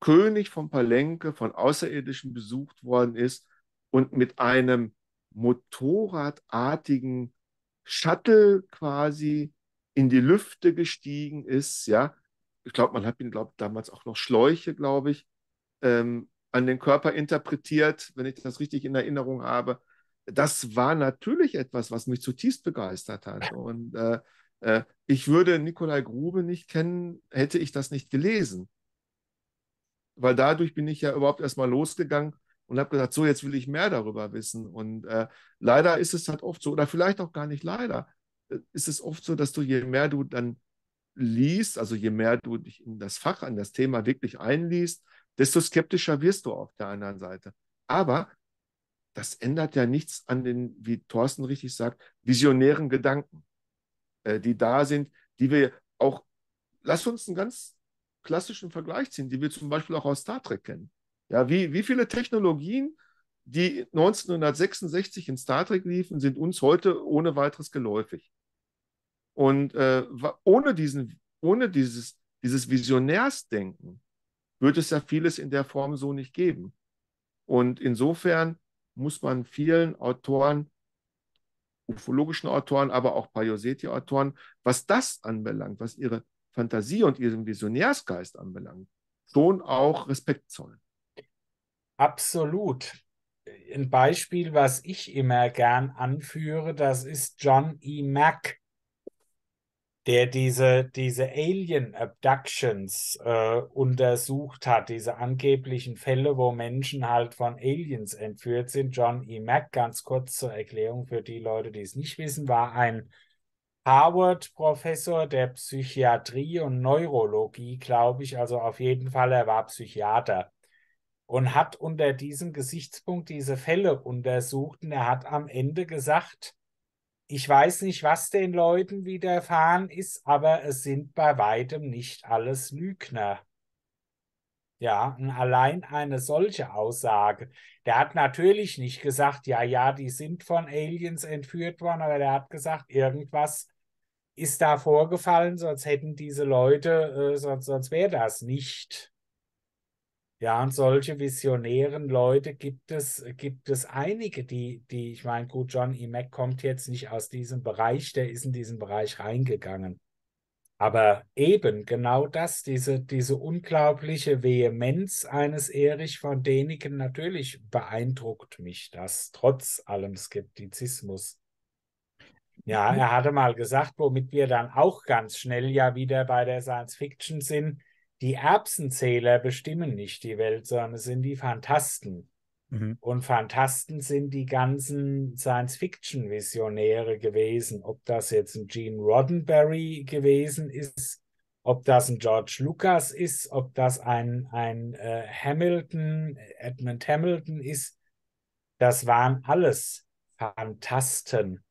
König von Palenque von Außerirdischen besucht worden ist und mit einem motorradartigen Shuttle quasi in die Lüfte gestiegen ist, ja. Ich glaube, man hat ihn, glaube damals auch noch Schläuche, glaube ich, ähm, an den Körper interpretiert, wenn ich das richtig in Erinnerung habe. Das war natürlich etwas, was mich zutiefst begeistert hat. Und äh, äh, ich würde Nikolai Grube nicht kennen, hätte ich das nicht gelesen. Weil dadurch bin ich ja überhaupt erstmal losgegangen und habe gesagt, so, jetzt will ich mehr darüber wissen. Und äh, leider ist es halt oft so, oder vielleicht auch gar nicht leider, äh, ist es oft so, dass du je mehr du dann liest, also je mehr du dich in das Fach, an das Thema wirklich einliest, desto skeptischer wirst du auf der anderen Seite. Aber das ändert ja nichts an den, wie Thorsten richtig sagt, visionären Gedanken. Äh, die da sind, die wir auch, lass uns einen ganz klassischen Vergleich ziehen, die wir zum Beispiel auch aus Star Trek kennen. Ja, wie, wie viele Technologien, die 1966 in Star Trek liefen, sind uns heute ohne weiteres geläufig. Und äh, ohne, diesen, ohne dieses, dieses Visionärsdenken wird es ja vieles in der Form so nicht geben. Und insofern muss man vielen Autoren, ufologischen Autoren, aber auch Paioseti-Autoren, was das anbelangt, was ihre Fantasie und ihren Visionärsgeist anbelangt, schon auch Respekt zollen. Absolut. Ein Beispiel, was ich immer gern anführe, das ist John E. Mack der diese, diese Alien Abductions äh, untersucht hat, diese angeblichen Fälle, wo Menschen halt von Aliens entführt sind. John E. Mack, ganz kurz zur Erklärung für die Leute, die es nicht wissen, war ein Harvard-Professor der Psychiatrie und Neurologie, glaube ich. Also auf jeden Fall, er war Psychiater und hat unter diesem Gesichtspunkt diese Fälle untersucht. Und er hat am Ende gesagt, ich weiß nicht, was den Leuten widerfahren ist, aber es sind bei weitem nicht alles Lügner. Ja, und allein eine solche Aussage. Der hat natürlich nicht gesagt, ja, ja, die sind von Aliens entführt worden, aber der hat gesagt, irgendwas ist da vorgefallen, sonst hätten diese Leute, äh, sonst, sonst wäre das nicht. Ja, und solche visionären Leute gibt es, gibt es einige, die, die, ich meine, gut, John E. Mack kommt jetzt nicht aus diesem Bereich, der ist in diesen Bereich reingegangen. Aber eben genau das, diese, diese unglaubliche Vehemenz eines Erich von Däniken, natürlich beeindruckt mich das, trotz allem Skeptizismus. Ja, er hatte mal gesagt, womit wir dann auch ganz schnell ja wieder bei der Science Fiction sind, die Erbsenzähler bestimmen nicht die Welt, sondern es sind die Fantasten. Mhm. Und Fantasten sind die ganzen Science-Fiction-Visionäre gewesen. Ob das jetzt ein Gene Roddenberry gewesen ist, ob das ein George Lucas ist, ob das ein, ein äh, Hamilton, Edmund Hamilton ist, das waren alles Fantasten.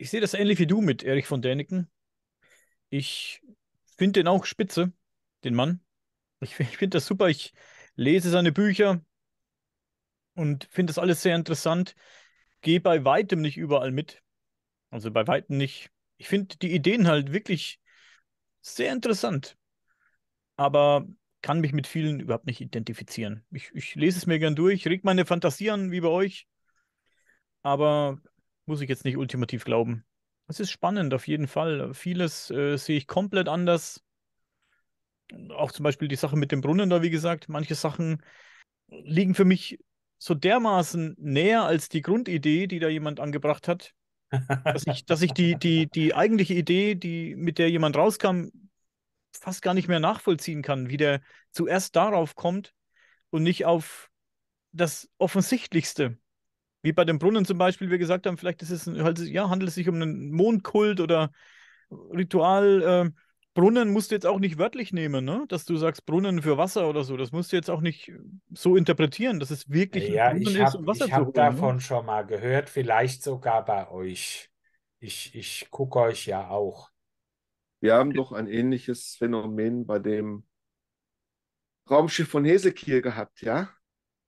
Ich sehe das ähnlich wie du mit Erich von Däniken. Ich finde den auch spitze den Mann. Ich, ich finde das super. Ich lese seine Bücher und finde das alles sehr interessant. Gehe bei weitem nicht überall mit. Also bei weitem nicht. Ich finde die Ideen halt wirklich sehr interessant. Aber kann mich mit vielen überhaupt nicht identifizieren. Ich, ich lese es mir gern durch, reg meine Fantasie an, wie bei euch. Aber muss ich jetzt nicht ultimativ glauben. Es ist spannend, auf jeden Fall. Vieles äh, sehe ich komplett anders auch zum Beispiel die Sache mit dem Brunnen da, wie gesagt, manche Sachen liegen für mich so dermaßen näher als die Grundidee, die da jemand angebracht hat, dass ich, dass ich die, die, die eigentliche Idee, die, mit der jemand rauskam, fast gar nicht mehr nachvollziehen kann, wie der zuerst darauf kommt und nicht auf das Offensichtlichste. Wie bei dem Brunnen zum Beispiel, wie wir gesagt haben, vielleicht ist es, halt, ja, handelt es sich um einen Mondkult oder Ritual. Äh, Brunnen musst du jetzt auch nicht wörtlich nehmen, ne? Dass du sagst Brunnen für Wasser oder so. Das musst du jetzt auch nicht so interpretieren, dass es wirklich ja, ein Brunnen hab, ist, um Wasser ich zu holen. Ich habe davon ne? schon mal gehört, vielleicht sogar bei euch. Ich, ich gucke euch ja auch. Wir haben doch ein ähnliches Phänomen bei dem Raumschiff von Hesekiel gehabt, ja?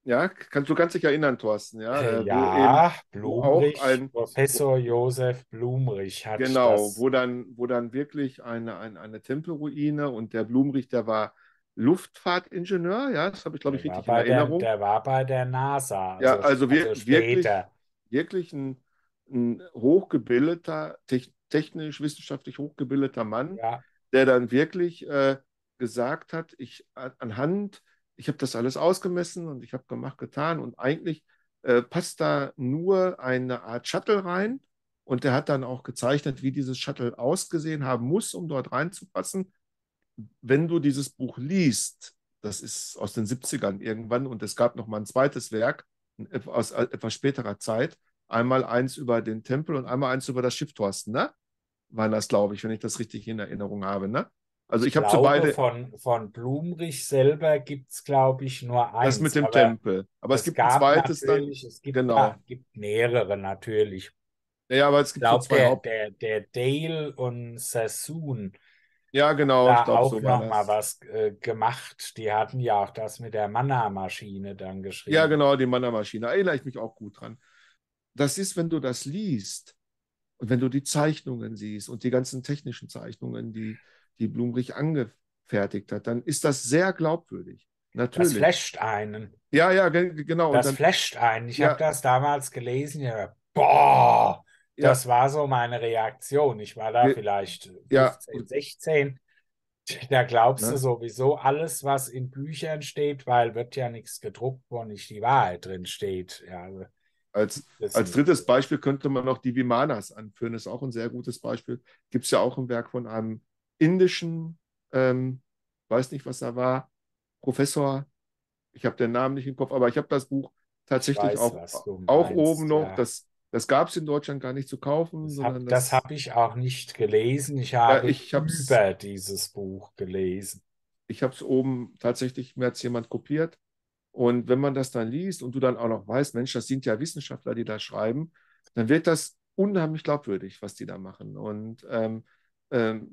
Ja, kannst du kannst dich erinnern, Thorsten, ja? Äh, ja, Blumrich, ein, Professor Josef Blumrich hat Genau, das. wo dann, wo dann wirklich eine, eine, eine Tempelruine und der Blumrich, der war Luftfahrtingenieur, ja, das habe ich, glaube ich, richtig in Erinnerung. Der, der, war bei der NASA. Also, ja, also, wir, also wirklich, wirklich ein, ein hochgebildeter, technisch, wissenschaftlich hochgebildeter Mann, ja. der dann wirklich äh, gesagt hat, ich anhand ich habe das alles ausgemessen und ich habe gemacht, getan und eigentlich äh, passt da nur eine Art Shuttle rein und der hat dann auch gezeichnet, wie dieses Shuttle ausgesehen haben muss, um dort reinzupassen. Wenn du dieses Buch liest, das ist aus den 70ern irgendwann und es gab noch mal ein zweites Werk aus etwas späterer Zeit, einmal eins über den Tempel und einmal eins über das Schiff Thorsten, ne? War das, glaube ich, wenn ich das richtig in Erinnerung habe, ne? Also ich, ich habe so beide. Von, von Blumrich selber gibt es, glaube ich, nur eins. Das mit dem Tempel. Aber es gibt ein zweites dann. Es gibt, genau. Ja, gibt mehrere natürlich. Ja, aber es gibt glaub, so zwei der, Haupt der, der Dale und Sassoon. Ja, genau. Da ich auch so noch mal was äh, gemacht. Die hatten ja auch das mit der Manna-Maschine dann geschrieben. Ja, genau, die Manna-Maschine. Erinnere ich mich auch gut dran. Das ist, wenn du das liest, Und wenn du die Zeichnungen siehst und die ganzen technischen Zeichnungen, die, die Blumrich angefertigt hat, dann ist das sehr glaubwürdig. Natürlich. Das flasht einen. Ja, ja, genau. Das dann, flasht einen. Ich ja. habe das damals gelesen. Ja, boah, ja. das war so meine Reaktion. Ich war da vielleicht 15, ja. 16. Da glaubst du sowieso alles, was in Büchern steht, weil wird ja nichts gedruckt, wo nicht die Wahrheit drin steht. Ja, also als, als drittes Beispiel könnte man noch die Vimanas anführen. Das ist auch ein sehr gutes Beispiel. Gibt es ja auch ein Werk von einem indischen, ähm, weiß nicht, was da war, Professor. Ich habe den Namen nicht im Kopf, aber ich habe das Buch tatsächlich weiß, auch, auch oben noch. Ja. Das, das gab es in Deutschland gar nicht zu kaufen. Das habe hab ich auch nicht gelesen. Ich habe ja, ich über dieses Buch gelesen. Ich habe es oben tatsächlich, mir hat es jemand kopiert und wenn man das dann liest und du dann auch noch weißt, Mensch, das sind ja Wissenschaftler, die da schreiben, dann wird das unheimlich glaubwürdig, was die da machen. Und ähm,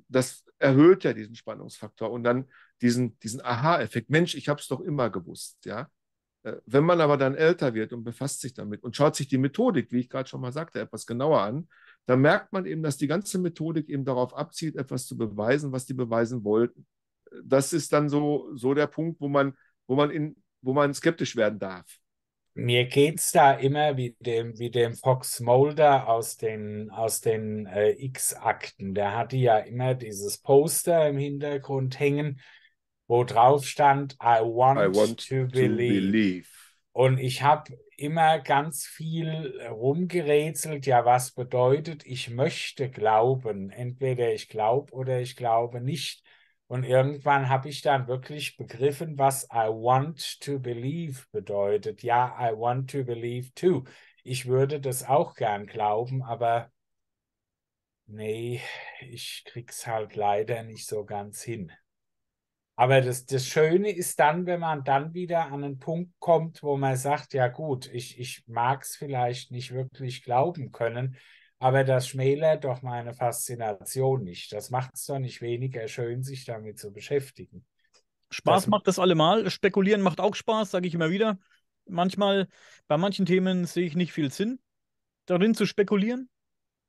das erhöht ja diesen Spannungsfaktor und dann diesen, diesen Aha-Effekt. Mensch, ich habe es doch immer gewusst, ja. Äh, wenn man aber dann älter wird und befasst sich damit und schaut sich die Methodik, wie ich gerade schon mal sagte, etwas genauer an, dann merkt man eben, dass die ganze Methodik eben darauf abzielt, etwas zu beweisen, was die beweisen wollten. Das ist dann so, so der Punkt, wo man, wo man in, wo man skeptisch werden darf. Mir geht es da immer wie dem, wie dem Fox Mulder aus den, aus den äh, X-Akten. Der hatte ja immer dieses Poster im Hintergrund hängen, wo drauf stand, I want, I want to, to believe. believe. Und ich habe immer ganz viel rumgerätselt, ja, was bedeutet, ich möchte glauben. Entweder ich glaube oder ich glaube nicht. Und irgendwann habe ich dann wirklich begriffen, was I want to believe bedeutet. Ja, I want to believe too. Ich würde das auch gern glauben, aber nee, ich krieg's halt leider nicht so ganz hin. Aber das, das Schöne ist dann, wenn man dann wieder an einen Punkt kommt, wo man sagt, ja gut, ich, ich mag es vielleicht nicht wirklich glauben können, aber das schmälert doch meine Faszination nicht. Das macht es doch nicht weniger schön, sich damit zu beschäftigen. Spaß das macht das allemal. Spekulieren macht auch Spaß, sage ich immer wieder. Manchmal, bei manchen Themen sehe ich nicht viel Sinn, darin zu spekulieren.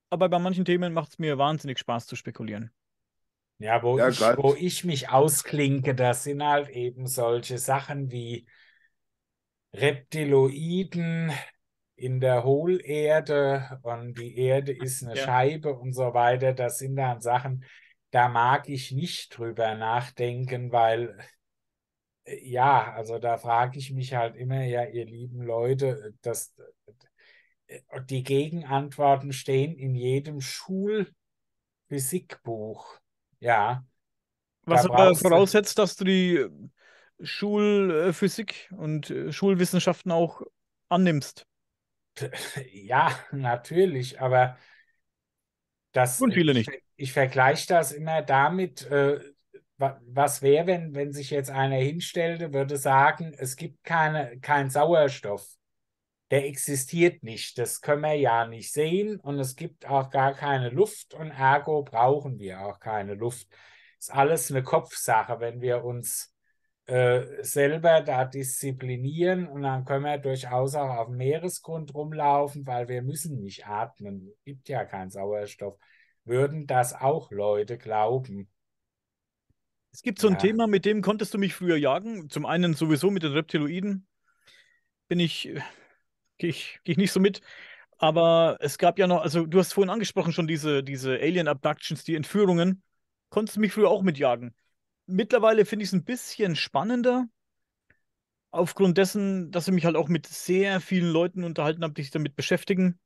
Aber bei manchen Themen macht es mir wahnsinnig Spaß zu spekulieren. Ja, wo, ja, ich, wo ich mich ausklinke, das sind halt eben solche Sachen wie Reptiloiden, in der Hohlerde und die Erde ist eine ja. Scheibe und so weiter. Das sind dann Sachen, da mag ich nicht drüber nachdenken, weil äh, ja, also da frage ich mich halt immer, ja, ihr lieben Leute, das, äh, die Gegenantworten stehen in jedem Schulphysikbuch. Ja. Was aber voraussetzt, dass du die Schulphysik und äh, Schulwissenschaften auch annimmst. Ja, natürlich, aber das. Und viele nicht. Ich, ich vergleiche das immer damit, äh, was wäre, wenn, wenn sich jetzt einer hinstellte, würde sagen, es gibt keine, kein Sauerstoff. Der existiert nicht. Das können wir ja nicht sehen und es gibt auch gar keine Luft und ergo brauchen wir auch keine Luft. Ist alles eine Kopfsache, wenn wir uns äh, selber da disziplinieren und dann können wir durchaus auch auf dem Meeresgrund rumlaufen, weil wir müssen nicht atmen. Es gibt ja keinen Sauerstoff. Würden das auch Leute glauben? Es gibt so ein ja. Thema, mit dem konntest du mich früher jagen. Zum einen sowieso mit den Reptiloiden. Bin ich, äh, gehe ich, geh ich nicht so mit. Aber es gab ja noch, also du hast vorhin angesprochen schon diese, diese Alien Abductions, die Entführungen. Konntest du mich früher auch mitjagen mittlerweile finde ich es ein bisschen spannender. Aufgrund dessen, dass ich mich halt auch mit sehr vielen Leuten unterhalten habe, die sich damit beschäftigen.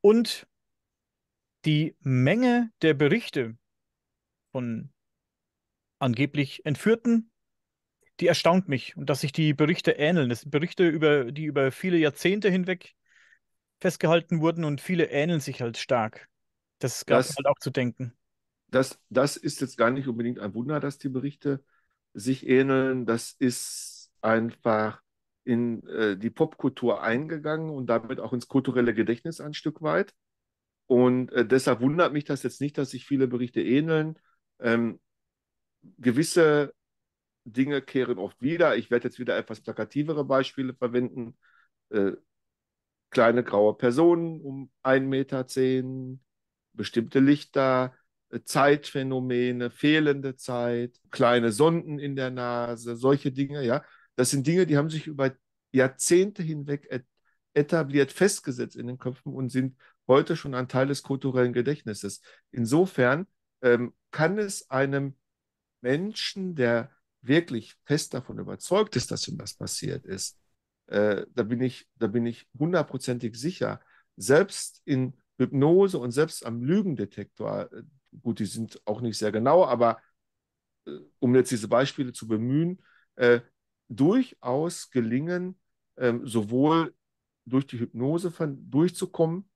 Und die Menge der Berichte von angeblich Entführten, die erstaunt mich. Und dass sich die Berichte ähneln. Das sind Berichte, über, die über viele Jahrzehnte hinweg festgehalten wurden und viele ähneln sich halt stark. Das gab es halt auch zu denken das, das ist jetzt gar nicht unbedingt ein Wunder, dass die Berichte sich ähneln. Das ist einfach in äh, die Popkultur eingegangen und damit auch ins kulturelle Gedächtnis ein Stück weit. Und äh, deshalb wundert mich das jetzt nicht, dass sich viele Berichte ähneln. Ähm, gewisse Dinge kehren oft wieder. Ich werde jetzt wieder etwas plakativere Beispiele verwenden. Äh, kleine graue Personen um 1,10 Meter, bestimmte Lichter, Zeitphänomene, fehlende Zeit, kleine Sonden in der Nase, solche Dinge, ja. Das sind Dinge, die haben sich über Jahrzehnte hinweg etabliert, festgesetzt in den Köpfen und sind heute schon ein Teil des kulturellen Gedächtnisses. Insofern ähm, kann es einem Menschen, der wirklich fest davon überzeugt ist, dass ihm das passiert ist, äh, da bin ich, da bin ich hundertprozentig sicher, selbst in Hypnose und selbst am Lügendetektor, äh, gut, die sind auch nicht sehr genau, aber äh, um jetzt diese Beispiele zu bemühen, äh, durchaus gelingen, ähm, sowohl durch die Hypnose durchzukommen,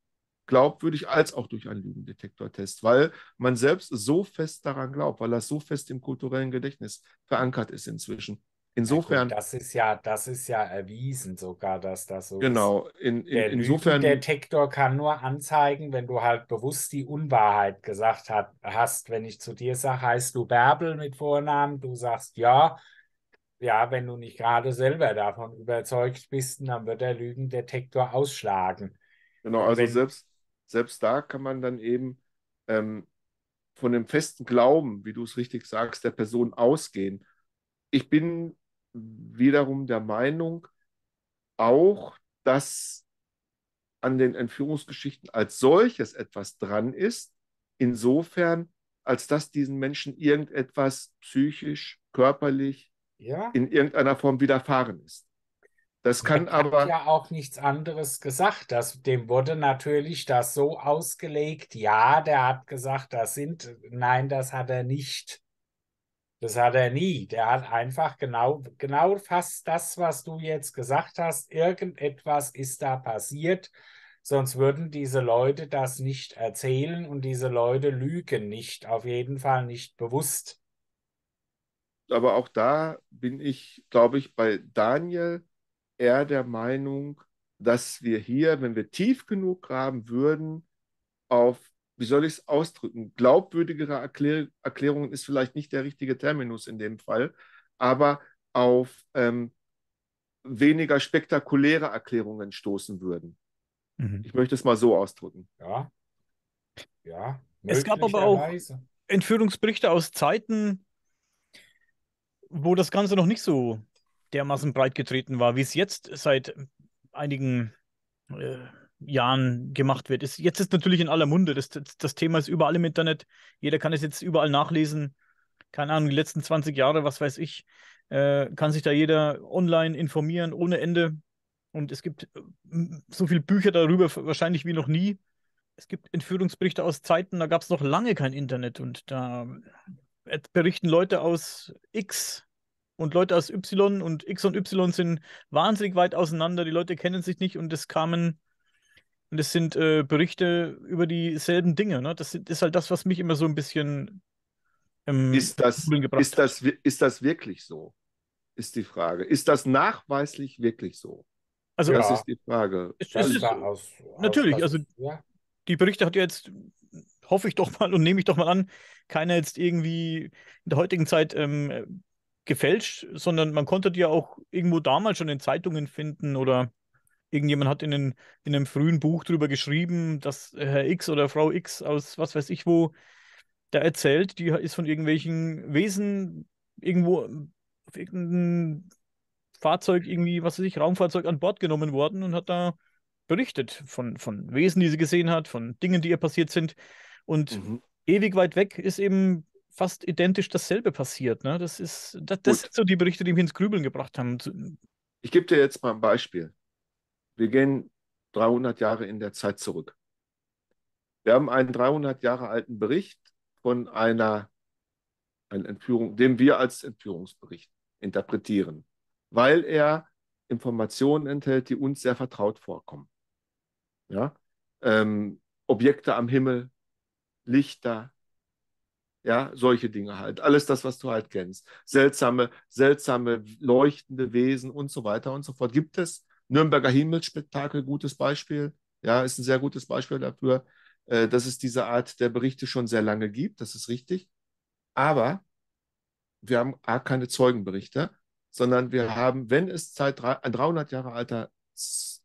glaubwürdig, als auch durch einen Lügendetektortest, weil man selbst so fest daran glaubt, weil das so fest im kulturellen Gedächtnis verankert ist inzwischen. Insofern. Ja, das ist ja, das ist ja erwiesen sogar, dass das so genau, ist. In, in, Der insofern. Lügendetektor kann nur anzeigen, wenn du halt bewusst die Unwahrheit gesagt hat, hast. Wenn ich zu dir sage, heißt du Bärbel mit Vornamen, du sagst ja, ja, wenn du nicht gerade selber davon überzeugt bist, dann wird der Lügendetektor ausschlagen. Genau, also wenn, selbst, selbst da kann man dann eben ähm, von dem festen Glauben, wie du es richtig sagst, der Person ausgehen. Ich bin wiederum der Meinung auch, dass an den Entführungsgeschichten als solches etwas dran ist, insofern, als dass diesen Menschen irgendetwas psychisch, körperlich ja. in irgendeiner Form widerfahren ist. Das kann er aber. hat ja auch nichts anderes gesagt. Das, dem wurde natürlich das so ausgelegt. Ja, der hat gesagt, das sind. Nein, das hat er nicht. Das hat er nie. Der hat einfach genau, genau fast das, was du jetzt gesagt hast. Irgendetwas ist da passiert. Sonst würden diese Leute das nicht erzählen und diese Leute lügen nicht. Auf jeden Fall nicht bewusst. Aber auch da bin ich, glaube ich, bei Daniel eher der Meinung, dass wir hier, wenn wir tief genug graben würden, auf wie soll ich es ausdrücken? Glaubwürdigere Erklär Erklärungen ist vielleicht nicht der richtige Terminus in dem Fall, aber auf ähm, weniger spektakuläre Erklärungen stoßen würden. Mhm. Ich möchte es mal so ausdrücken. Ja. Ja. Es gab aber auch Entführungsberichte aus Zeiten, wo das Ganze noch nicht so dermaßen breit getreten war, wie es jetzt seit einigen äh, Jahren gemacht wird. Ist, jetzt ist natürlich in aller Munde. Das, das, das, Thema ist überall im Internet. Jeder kann es jetzt überall nachlesen. Keine Ahnung, die letzten 20 Jahre, was weiß ich, äh, kann sich da jeder online informieren ohne Ende. Und es gibt äh, so viele Bücher darüber, wahrscheinlich wie noch nie. Es gibt Entführungsberichte aus Zeiten, da gab es noch lange kein Internet. Und da äh, berichten Leute aus X und Leute aus Y und X und Y sind wahnsinnig weit auseinander. Die Leute kennen sich nicht und es kamen und es sind äh, Berichte über dieselben Dinge. Ne? Das ist halt das, was mich immer so ein bisschen ähm, ist, das, ist, das, ist das wirklich so? Ist die Frage. Ist das nachweislich wirklich so? Also, das ja. ist die Frage. Es, es ist, aus, natürlich, aus, also ja. die Berichte hat jetzt, hoffe ich doch mal und nehme ich doch mal an, keiner jetzt irgendwie in der heutigen Zeit ähm, gefälscht, sondern man konnte die ja auch irgendwo damals schon in Zeitungen finden oder Irgendjemand hat in, einen, in einem frühen Buch darüber geschrieben, dass Herr X oder Frau X aus was weiß ich wo da erzählt, die ist von irgendwelchen Wesen irgendwo auf irgendein Fahrzeug, irgendwie, was weiß ich, Raumfahrzeug an Bord genommen worden und hat da berichtet von, von Wesen, die sie gesehen hat, von Dingen, die ihr passiert sind. Und mhm. ewig weit weg ist eben fast identisch dasselbe passiert. Ne? Das, ist, das, das sind so die Berichte, die mich ins Grübeln gebracht haben. Ich gebe dir jetzt mal ein Beispiel. Wir gehen 300 Jahre in der Zeit zurück. Wir haben einen 300 Jahre alten Bericht von einer, einer Entführung, den wir als Entführungsbericht interpretieren, weil er Informationen enthält, die uns sehr vertraut vorkommen. Ja? Ähm, Objekte am Himmel, Lichter, ja, solche Dinge halt. Alles das, was du halt kennst. Seltsame, seltsame, leuchtende Wesen und so weiter und so fort. Gibt es Nürnberger Himmelsspektakel, gutes Beispiel. Ja, ist ein sehr gutes Beispiel dafür, äh, dass es diese Art der Berichte schon sehr lange gibt. Das ist richtig. Aber wir haben A, keine Zeugenberichte, sondern wir haben, wenn es Zeit, ein 300 Jahre alter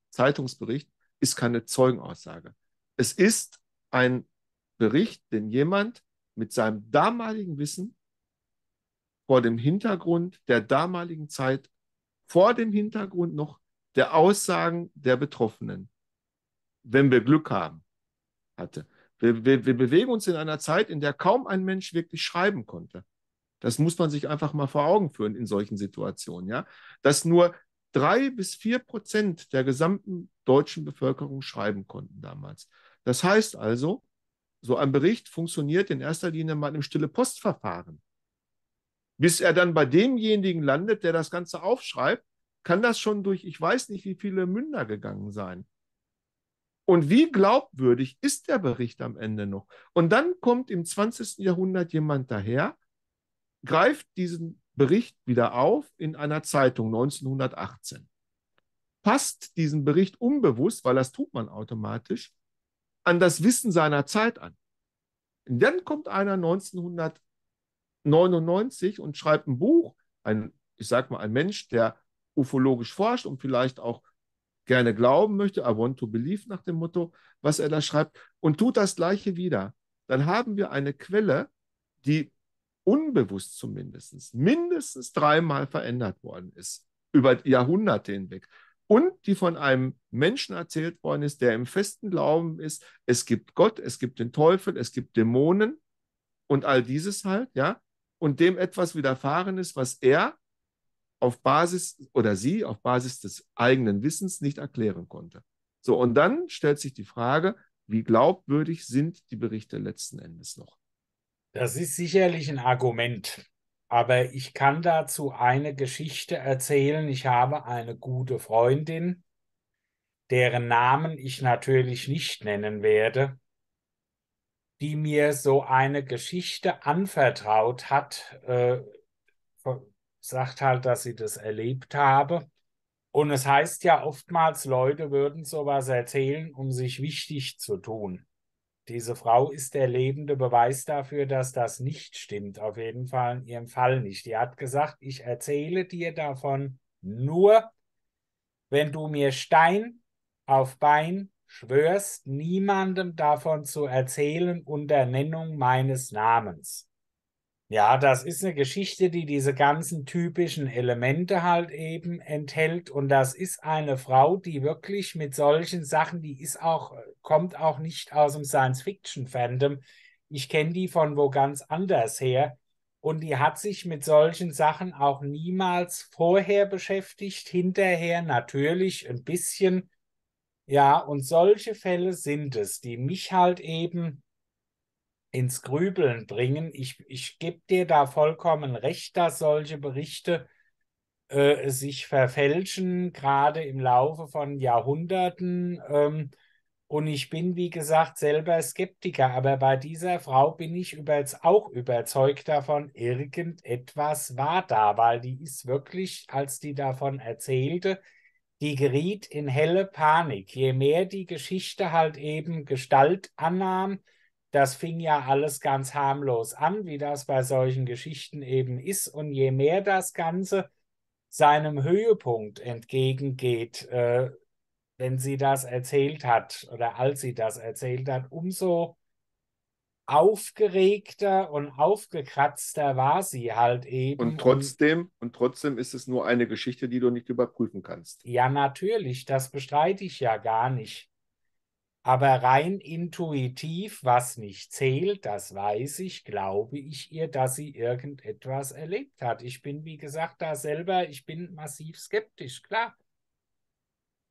Zeitungsbericht, ist keine Zeugenaussage. Es ist ein Bericht, den jemand mit seinem damaligen Wissen vor dem Hintergrund der damaligen Zeit, vor dem Hintergrund noch der Aussagen der Betroffenen, wenn wir Glück haben, hatte. Wir, wir, wir bewegen uns in einer Zeit, in der kaum ein Mensch wirklich schreiben konnte. Das muss man sich einfach mal vor Augen führen in solchen Situationen, ja. Dass nur drei bis vier Prozent der gesamten deutschen Bevölkerung schreiben konnten damals. Das heißt also, so ein Bericht funktioniert in erster Linie mal im stille Postverfahren. Bis er dann bei demjenigen landet, der das Ganze aufschreibt, kann das schon durch ich weiß nicht wie viele Münder gegangen sein. Und wie glaubwürdig ist der Bericht am Ende noch? Und dann kommt im 20. Jahrhundert jemand daher, greift diesen Bericht wieder auf in einer Zeitung 1918, passt diesen Bericht unbewusst, weil das tut man automatisch, an das Wissen seiner Zeit an. Und dann kommt einer 1999 und schreibt ein Buch, ein, ich sag mal, ein Mensch, der ufologisch forscht und vielleicht auch gerne glauben möchte, I want to believe nach dem Motto, was er da schreibt, und tut das Gleiche wieder. Dann haben wir eine Quelle, die unbewusst zumindest mindestens dreimal verändert worden ist, über Jahrhunderte hinweg. Und die von einem Menschen erzählt worden ist, der im festen Glauben ist, es gibt Gott, es gibt den Teufel, es gibt Dämonen und all dieses halt, ja, und dem etwas widerfahren ist, was er auf Basis oder sie auf Basis des eigenen Wissens nicht erklären konnte. So, und dann stellt sich die Frage, wie glaubwürdig sind die Berichte letzten Endes noch? Das ist sicherlich ein Argument. Aber ich kann dazu eine Geschichte erzählen. Ich habe eine gute Freundin, deren Namen ich natürlich nicht nennen werde, die mir so eine Geschichte anvertraut hat, äh, sagt halt, dass sie das erlebt habe. Und es heißt ja oftmals, Leute würden sowas erzählen, um sich wichtig zu tun. Diese Frau ist der lebende Beweis dafür, dass das nicht stimmt. Auf jeden Fall in ihrem Fall nicht. Die hat gesagt, ich erzähle dir davon nur, wenn du mir Stein auf Bein schwörst, niemandem davon zu erzählen unter Nennung meines Namens. Ja, das ist eine Geschichte, die diese ganzen typischen Elemente halt eben enthält. Und das ist eine Frau, die wirklich mit solchen Sachen, die ist auch, kommt auch nicht aus dem Science-Fiction-Fandom. Ich kenne die von wo ganz anders her. Und die hat sich mit solchen Sachen auch niemals vorher beschäftigt, hinterher natürlich ein bisschen. Ja, und solche Fälle sind es, die mich halt eben ins Grübeln bringen. Ich, ich gebe dir da vollkommen recht, dass solche Berichte äh, sich verfälschen, gerade im Laufe von Jahrhunderten. Ähm, und ich bin, wie gesagt, selber Skeptiker, aber bei dieser Frau bin ich über, auch überzeugt davon, irgendetwas war da, weil die ist wirklich, als die davon erzählte, die geriet in helle Panik. Je mehr die Geschichte halt eben Gestalt annahm, das fing ja alles ganz harmlos an, wie das bei solchen Geschichten eben ist. Und je mehr das Ganze seinem Höhepunkt entgegengeht, äh, wenn sie das erzählt hat oder als sie das erzählt hat, umso aufgeregter und aufgekratzter war sie halt eben. Und trotzdem, und, und trotzdem ist es nur eine Geschichte, die du nicht überprüfen kannst. Ja, natürlich, das bestreite ich ja gar nicht. Aber rein intuitiv, was nicht zählt, das weiß ich, glaube ich ihr, dass sie irgendetwas erlebt hat. Ich bin, wie gesagt, da selber, ich bin massiv skeptisch, klar.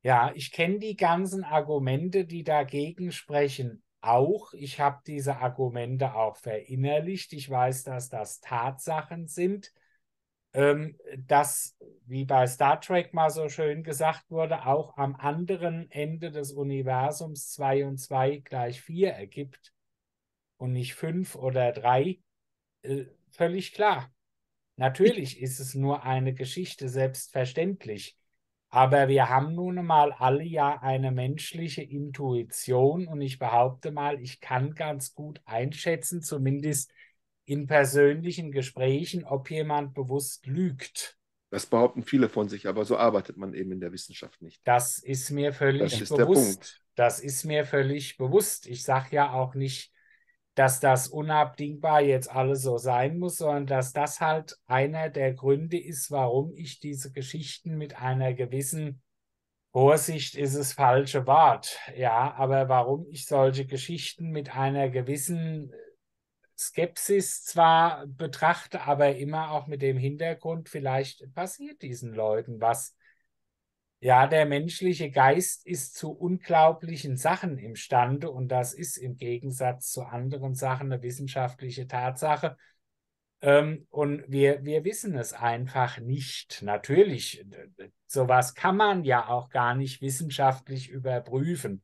Ja, ich kenne die ganzen Argumente, die dagegen sprechen, auch. Ich habe diese Argumente auch verinnerlicht. Ich weiß, dass das Tatsachen sind ähm, dass, wie bei Star Trek mal so schön gesagt wurde, auch am anderen Ende des Universums 2 und 2 gleich 4 ergibt und nicht 5 oder 3, äh, völlig klar. Natürlich ist es nur eine Geschichte, selbstverständlich. Aber wir haben nun mal alle ja eine menschliche Intuition und ich behaupte mal, ich kann ganz gut einschätzen, zumindest in persönlichen Gesprächen, ob jemand bewusst lügt. Das behaupten viele von sich, aber so arbeitet man eben in der Wissenschaft nicht. Das ist mir völlig das ist bewusst. Das ist mir völlig bewusst. Ich sage ja auch nicht, dass das unabdingbar jetzt alles so sein muss, sondern dass das halt einer der Gründe ist, warum ich diese Geschichten mit einer gewissen Vorsicht ist es falsche Wort, ja, aber warum ich solche Geschichten mit einer gewissen Skepsis zwar betrachte, aber immer auch mit dem Hintergrund, vielleicht passiert diesen Leuten was. Ja, der menschliche Geist ist zu unglaublichen Sachen imstande und das ist im Gegensatz zu anderen Sachen eine wissenschaftliche Tatsache. Ähm, und wir, wir wissen es einfach nicht. Natürlich, sowas kann man ja auch gar nicht wissenschaftlich überprüfen.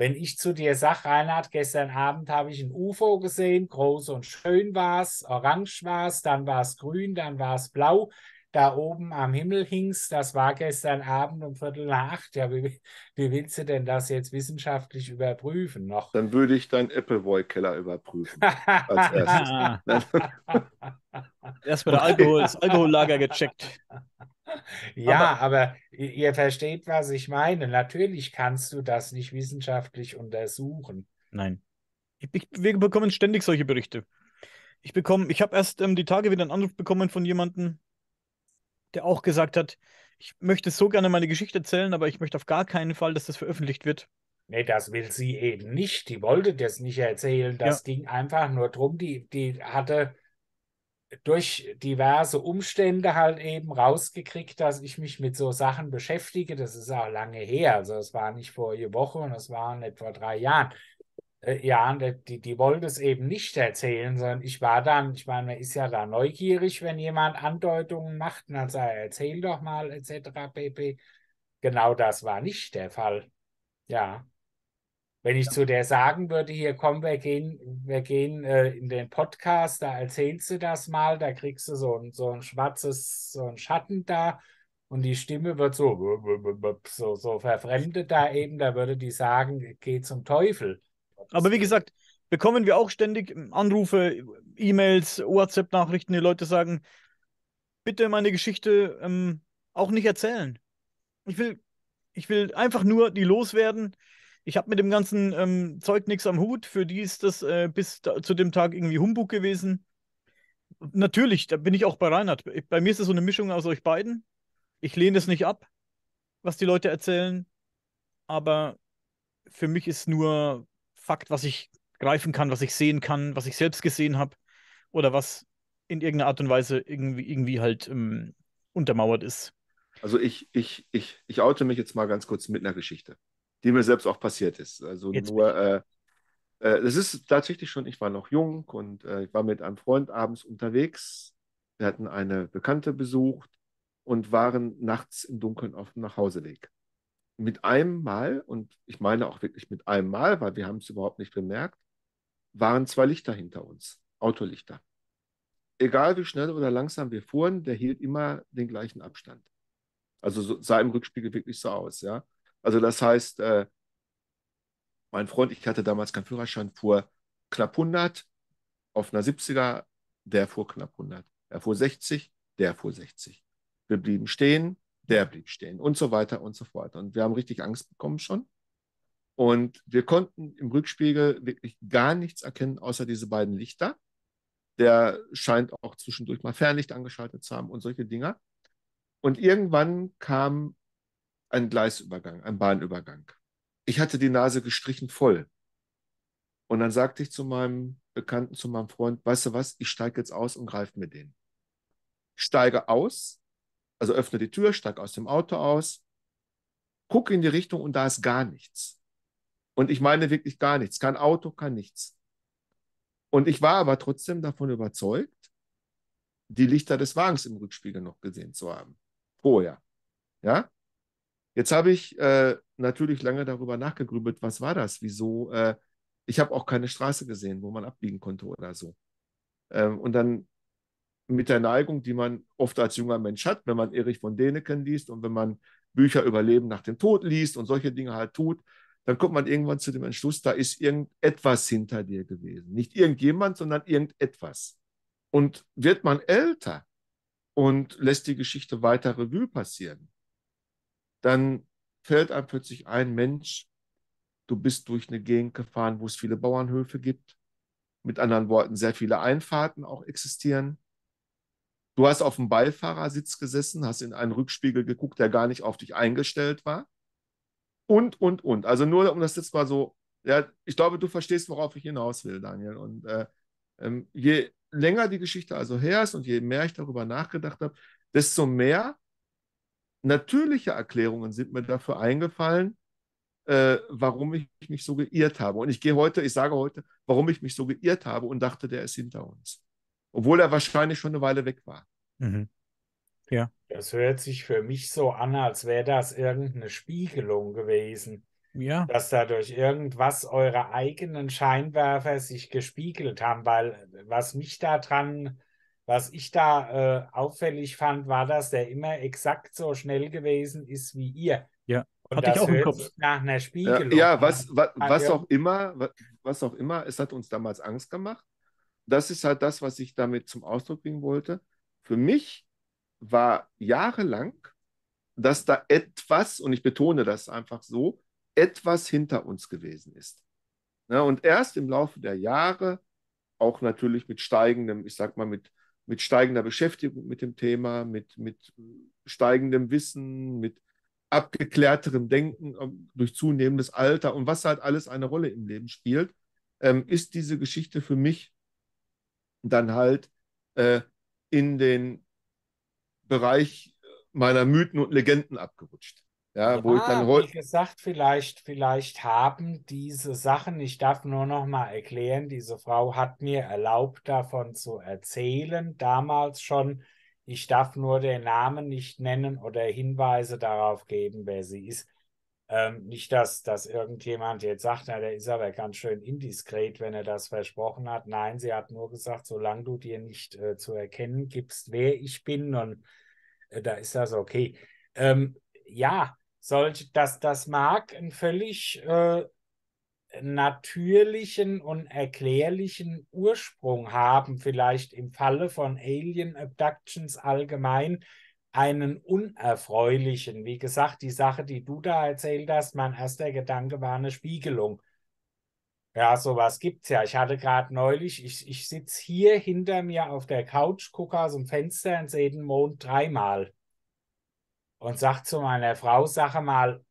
Wenn ich zu dir sage, Reinhard, gestern Abend habe ich ein UFO gesehen, groß und schön war es, orange war es, dann war es grün, dann war es blau, da oben am Himmel hing's, das war gestern Abend um Viertel nach acht. Ja, wie, wie willst du denn das jetzt wissenschaftlich überprüfen noch? Dann würde ich deinen Appleboy-Keller überprüfen. als erstes. Erst bei der Alkohol, das Alkohollager gecheckt. Ja, aber, aber ihr versteht, was ich meine. Natürlich kannst du das nicht wissenschaftlich untersuchen. Nein. Ich, ich, wir bekommen ständig solche Berichte. Ich bekomme, ich habe erst ähm, die Tage wieder einen Anruf bekommen von jemandem, der auch gesagt hat, ich möchte so gerne meine Geschichte erzählen, aber ich möchte auf gar keinen Fall, dass das veröffentlicht wird. Nee, das will sie eben nicht. Die wollte das nicht erzählen. Das ja. ging einfach nur drum. Die, die hatte durch diverse Umstände halt eben rausgekriegt, dass ich mich mit so Sachen beschäftige. Das ist auch lange her. Also es war nicht vor einer Woche und es waren etwa drei Jahren äh, ja, die, die wollte es eben nicht erzählen, sondern ich war dann, ich meine, man ist ja da neugierig, wenn jemand Andeutungen macht und dann sagt er, erzähl doch mal, etc. pp. Genau das war nicht der Fall. Ja. Wenn ich ja. zu der sagen würde, hier komm, wir gehen, wir gehen äh, in den Podcast, da erzählst du das mal, da kriegst du so ein, so ein schwarzes, so ein Schatten da und die Stimme wird so, so, so verfremdet da eben, da würde die sagen, geh zum Teufel. Aber wie gesagt, bekommen wir auch ständig Anrufe, E-Mails, WhatsApp-Nachrichten, die Leute sagen, bitte meine Geschichte ähm, auch nicht erzählen. Ich will, ich will einfach nur die loswerden. Ich habe mit dem ganzen ähm, Zeug nichts am Hut. Für die ist das äh, bis da, zu dem Tag irgendwie Humbug gewesen. Natürlich, da bin ich auch bei Reinhard. Bei mir ist es so eine Mischung aus euch beiden. Ich lehne es nicht ab, was die Leute erzählen. Aber für mich ist nur Fakt, was ich greifen kann, was ich sehen kann, was ich selbst gesehen habe oder was in irgendeiner Art und Weise irgendwie, irgendwie halt ähm, untermauert ist. Also ich, ich, ich, ich oute mich jetzt mal ganz kurz mit einer Geschichte, die mir selbst auch passiert ist. Also jetzt nur, äh, äh, es ist tatsächlich schon, ich war noch jung und äh, ich war mit einem Freund abends unterwegs. Wir hatten eine Bekannte besucht und waren nachts im Dunkeln auf dem Nachhauseweg mit einem Mal, und ich meine auch wirklich mit einem Mal, weil wir haben es überhaupt nicht bemerkt, waren zwei Lichter hinter uns, Autolichter. Egal wie schnell oder langsam wir fuhren, der hielt immer den gleichen Abstand. Also so, sah im Rückspiegel wirklich so aus, ja. Also das heißt, äh, mein Freund, ich hatte damals keinen Führerschein, fuhr knapp 100 auf einer 70er, der fuhr knapp 100. Er fuhr 60, der fuhr 60. Wir blieben stehen, der blieb stehen und so weiter und so fort. Und wir haben richtig Angst bekommen schon. Und wir konnten im Rückspiegel wirklich gar nichts erkennen, außer diese beiden Lichter. Der scheint auch zwischendurch mal Fernlicht angeschaltet zu haben und solche Dinger. Und irgendwann kam ein Gleisübergang, ein Bahnübergang. Ich hatte die Nase gestrichen voll. Und dann sagte ich zu meinem Bekannten, zu meinem Freund, weißt du was, ich steige jetzt aus und greife mir den. Steige aus, also öffne die Tür, steig aus dem Auto aus, gucke in die Richtung und da ist gar nichts. Und ich meine wirklich gar nichts. Kein Auto, kein nichts. Und ich war aber trotzdem davon überzeugt, die Lichter des Wagens im Rückspiegel noch gesehen zu haben. Vorher. Ja? Jetzt habe ich äh, natürlich lange darüber nachgegrübelt, was war das? Wieso? Äh, ich habe auch keine Straße gesehen, wo man abbiegen konnte oder so. Ähm, und dann mit der Neigung, die man oft als junger Mensch hat, wenn man Erich von Däniken liest und wenn man Bücher über Leben nach dem Tod liest und solche Dinge halt tut, dann kommt man irgendwann zu dem Entschluss, da ist irgendetwas hinter dir gewesen. Nicht irgendjemand, sondern irgendetwas. Und wird man älter und lässt die Geschichte weiter Revue passieren, dann fällt einem plötzlich ein Mensch, du bist durch eine Gegend gefahren, wo es viele Bauernhöfe gibt. Mit anderen Worten, sehr viele Einfahrten auch existieren. Du hast auf dem Beifahrersitz gesessen, hast in einen Rückspiegel geguckt, der gar nicht auf dich eingestellt war. Und, und, und. Also nur, um das jetzt mal so, ja, ich glaube, du verstehst, worauf ich hinaus will, Daniel. Und äh, ähm, je länger die Geschichte also her ist und je mehr ich darüber nachgedacht habe, desto mehr natürliche Erklärungen sind mir dafür eingefallen, äh, warum ich mich so geirrt habe. Und ich gehe heute, ich sage heute, warum ich mich so geirrt habe und dachte, der ist hinter uns. Obwohl er wahrscheinlich schon eine Weile weg war. Mhm. Ja. Das hört sich für mich so an, als wäre das irgendeine Spiegelung gewesen. Ja. Dass da durch irgendwas eure eigenen Scheinwerfer sich gespiegelt haben, weil was mich da dran was ich da äh, auffällig fand, war, dass der immer exakt so schnell gewesen ist wie ihr. Ja. Und Hatte das ich auch im Kopf. nach einer Spiegelung. Ja, ja was, was, was auch immer, was auch immer, es hat uns damals Angst gemacht. Das ist halt das, was ich damit zum Ausdruck bringen wollte. Für mich war jahrelang, dass da etwas, und ich betone das einfach so, etwas hinter uns gewesen ist. Ja, und erst im Laufe der Jahre, auch natürlich mit steigendem, ich sag mal, mit mit steigender Beschäftigung mit dem Thema, mit, mit steigendem Wissen, mit abgeklärterem Denken ähm, durch zunehmendes Alter und was halt alles eine Rolle im Leben spielt, ähm, ist diese Geschichte für mich dann halt äh, in den Bereich meiner Mythen und Legenden abgerutscht. Ja, ja, wo ich dann. Wie gesagt, vielleicht, vielleicht haben diese Sachen, ich darf nur noch mal erklären, diese Frau hat mir erlaubt, davon zu erzählen, damals schon. Ich darf nur den Namen nicht nennen oder Hinweise darauf geben, wer sie ist. Ähm, nicht, dass, dass irgendjemand jetzt sagt, na, der ist aber ganz schön indiskret, wenn er das versprochen hat. Nein, sie hat nur gesagt, solange du dir nicht äh, zu erkennen gibst, wer ich bin, und äh, da ist das okay. Ähm, ja, solche, dass das mag einen völlig äh, natürlichen und erklärlichen Ursprung haben, vielleicht im Falle von Alien Abductions allgemein einen unerfreulichen. Wie gesagt, die Sache, die du da erzählt hast, mein erster Gedanke war eine Spiegelung. Ja, sowas gibt es ja. Ich hatte gerade neulich, ich, ich sitze hier hinter mir auf der Couch, gucke aus dem Fenster und sehe den Mond dreimal und sagt zu meiner Frau, sage mal,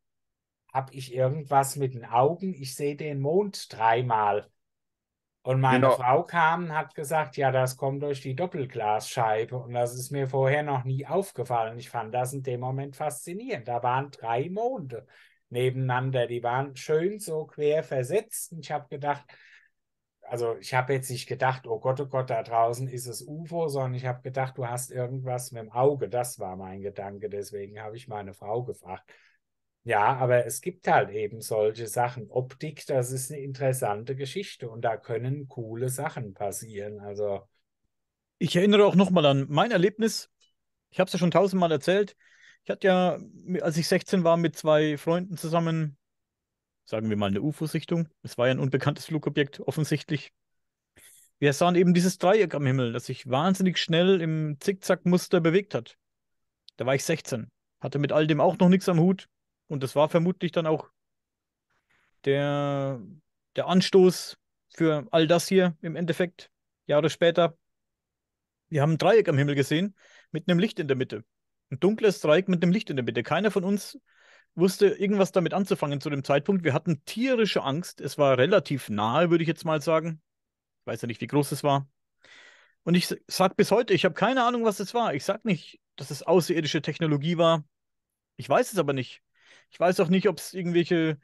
habe ich irgendwas mit den Augen? Ich sehe den Mond dreimal. Und meine genau. Frau kam und hat gesagt, ja, das kommt durch die Doppelglasscheibe. Und das ist mir vorher noch nie aufgefallen. Ich fand das in dem Moment faszinierend. Da waren drei Monde nebeneinander. Die waren schön so quer versetzt. Und ich habe gedacht, also ich habe jetzt nicht gedacht, oh Gott, oh Gott, da draußen ist es UFO, sondern ich habe gedacht, du hast irgendwas mit dem Auge. Das war mein Gedanke. Deswegen habe ich meine Frau gefragt. Ja, aber es gibt halt eben solche Sachen. Optik, das ist eine interessante Geschichte und da können coole Sachen passieren. Also. Ich erinnere auch nochmal an mein Erlebnis. Ich habe es ja schon tausendmal erzählt. Ich hatte ja, als ich 16 war, mit zwei Freunden zusammen sagen wir mal, eine UFO-Sichtung. Es war ja ein unbekanntes Flugobjekt, offensichtlich. Wir sahen eben dieses Dreieck am Himmel, das sich wahnsinnig schnell im Zickzack-Muster bewegt hat. Da war ich 16, hatte mit all dem auch noch nichts am Hut und das war vermutlich dann auch der, der Anstoß für all das hier im Endeffekt, Jahre später. Wir haben ein Dreieck am Himmel gesehen mit einem Licht in der Mitte. Ein dunkles Dreieck mit einem Licht in der Mitte. Keiner von uns wusste irgendwas damit anzufangen zu dem Zeitpunkt. Wir hatten tierische Angst. Es war relativ nahe, würde ich jetzt mal sagen. Ich weiß ja nicht, wie groß es war. Und ich sage bis heute, ich habe keine Ahnung, was es war. Ich sage nicht, dass es außerirdische Technologie war. Ich weiß es aber nicht. Ich weiß auch nicht, ob es irgendwelche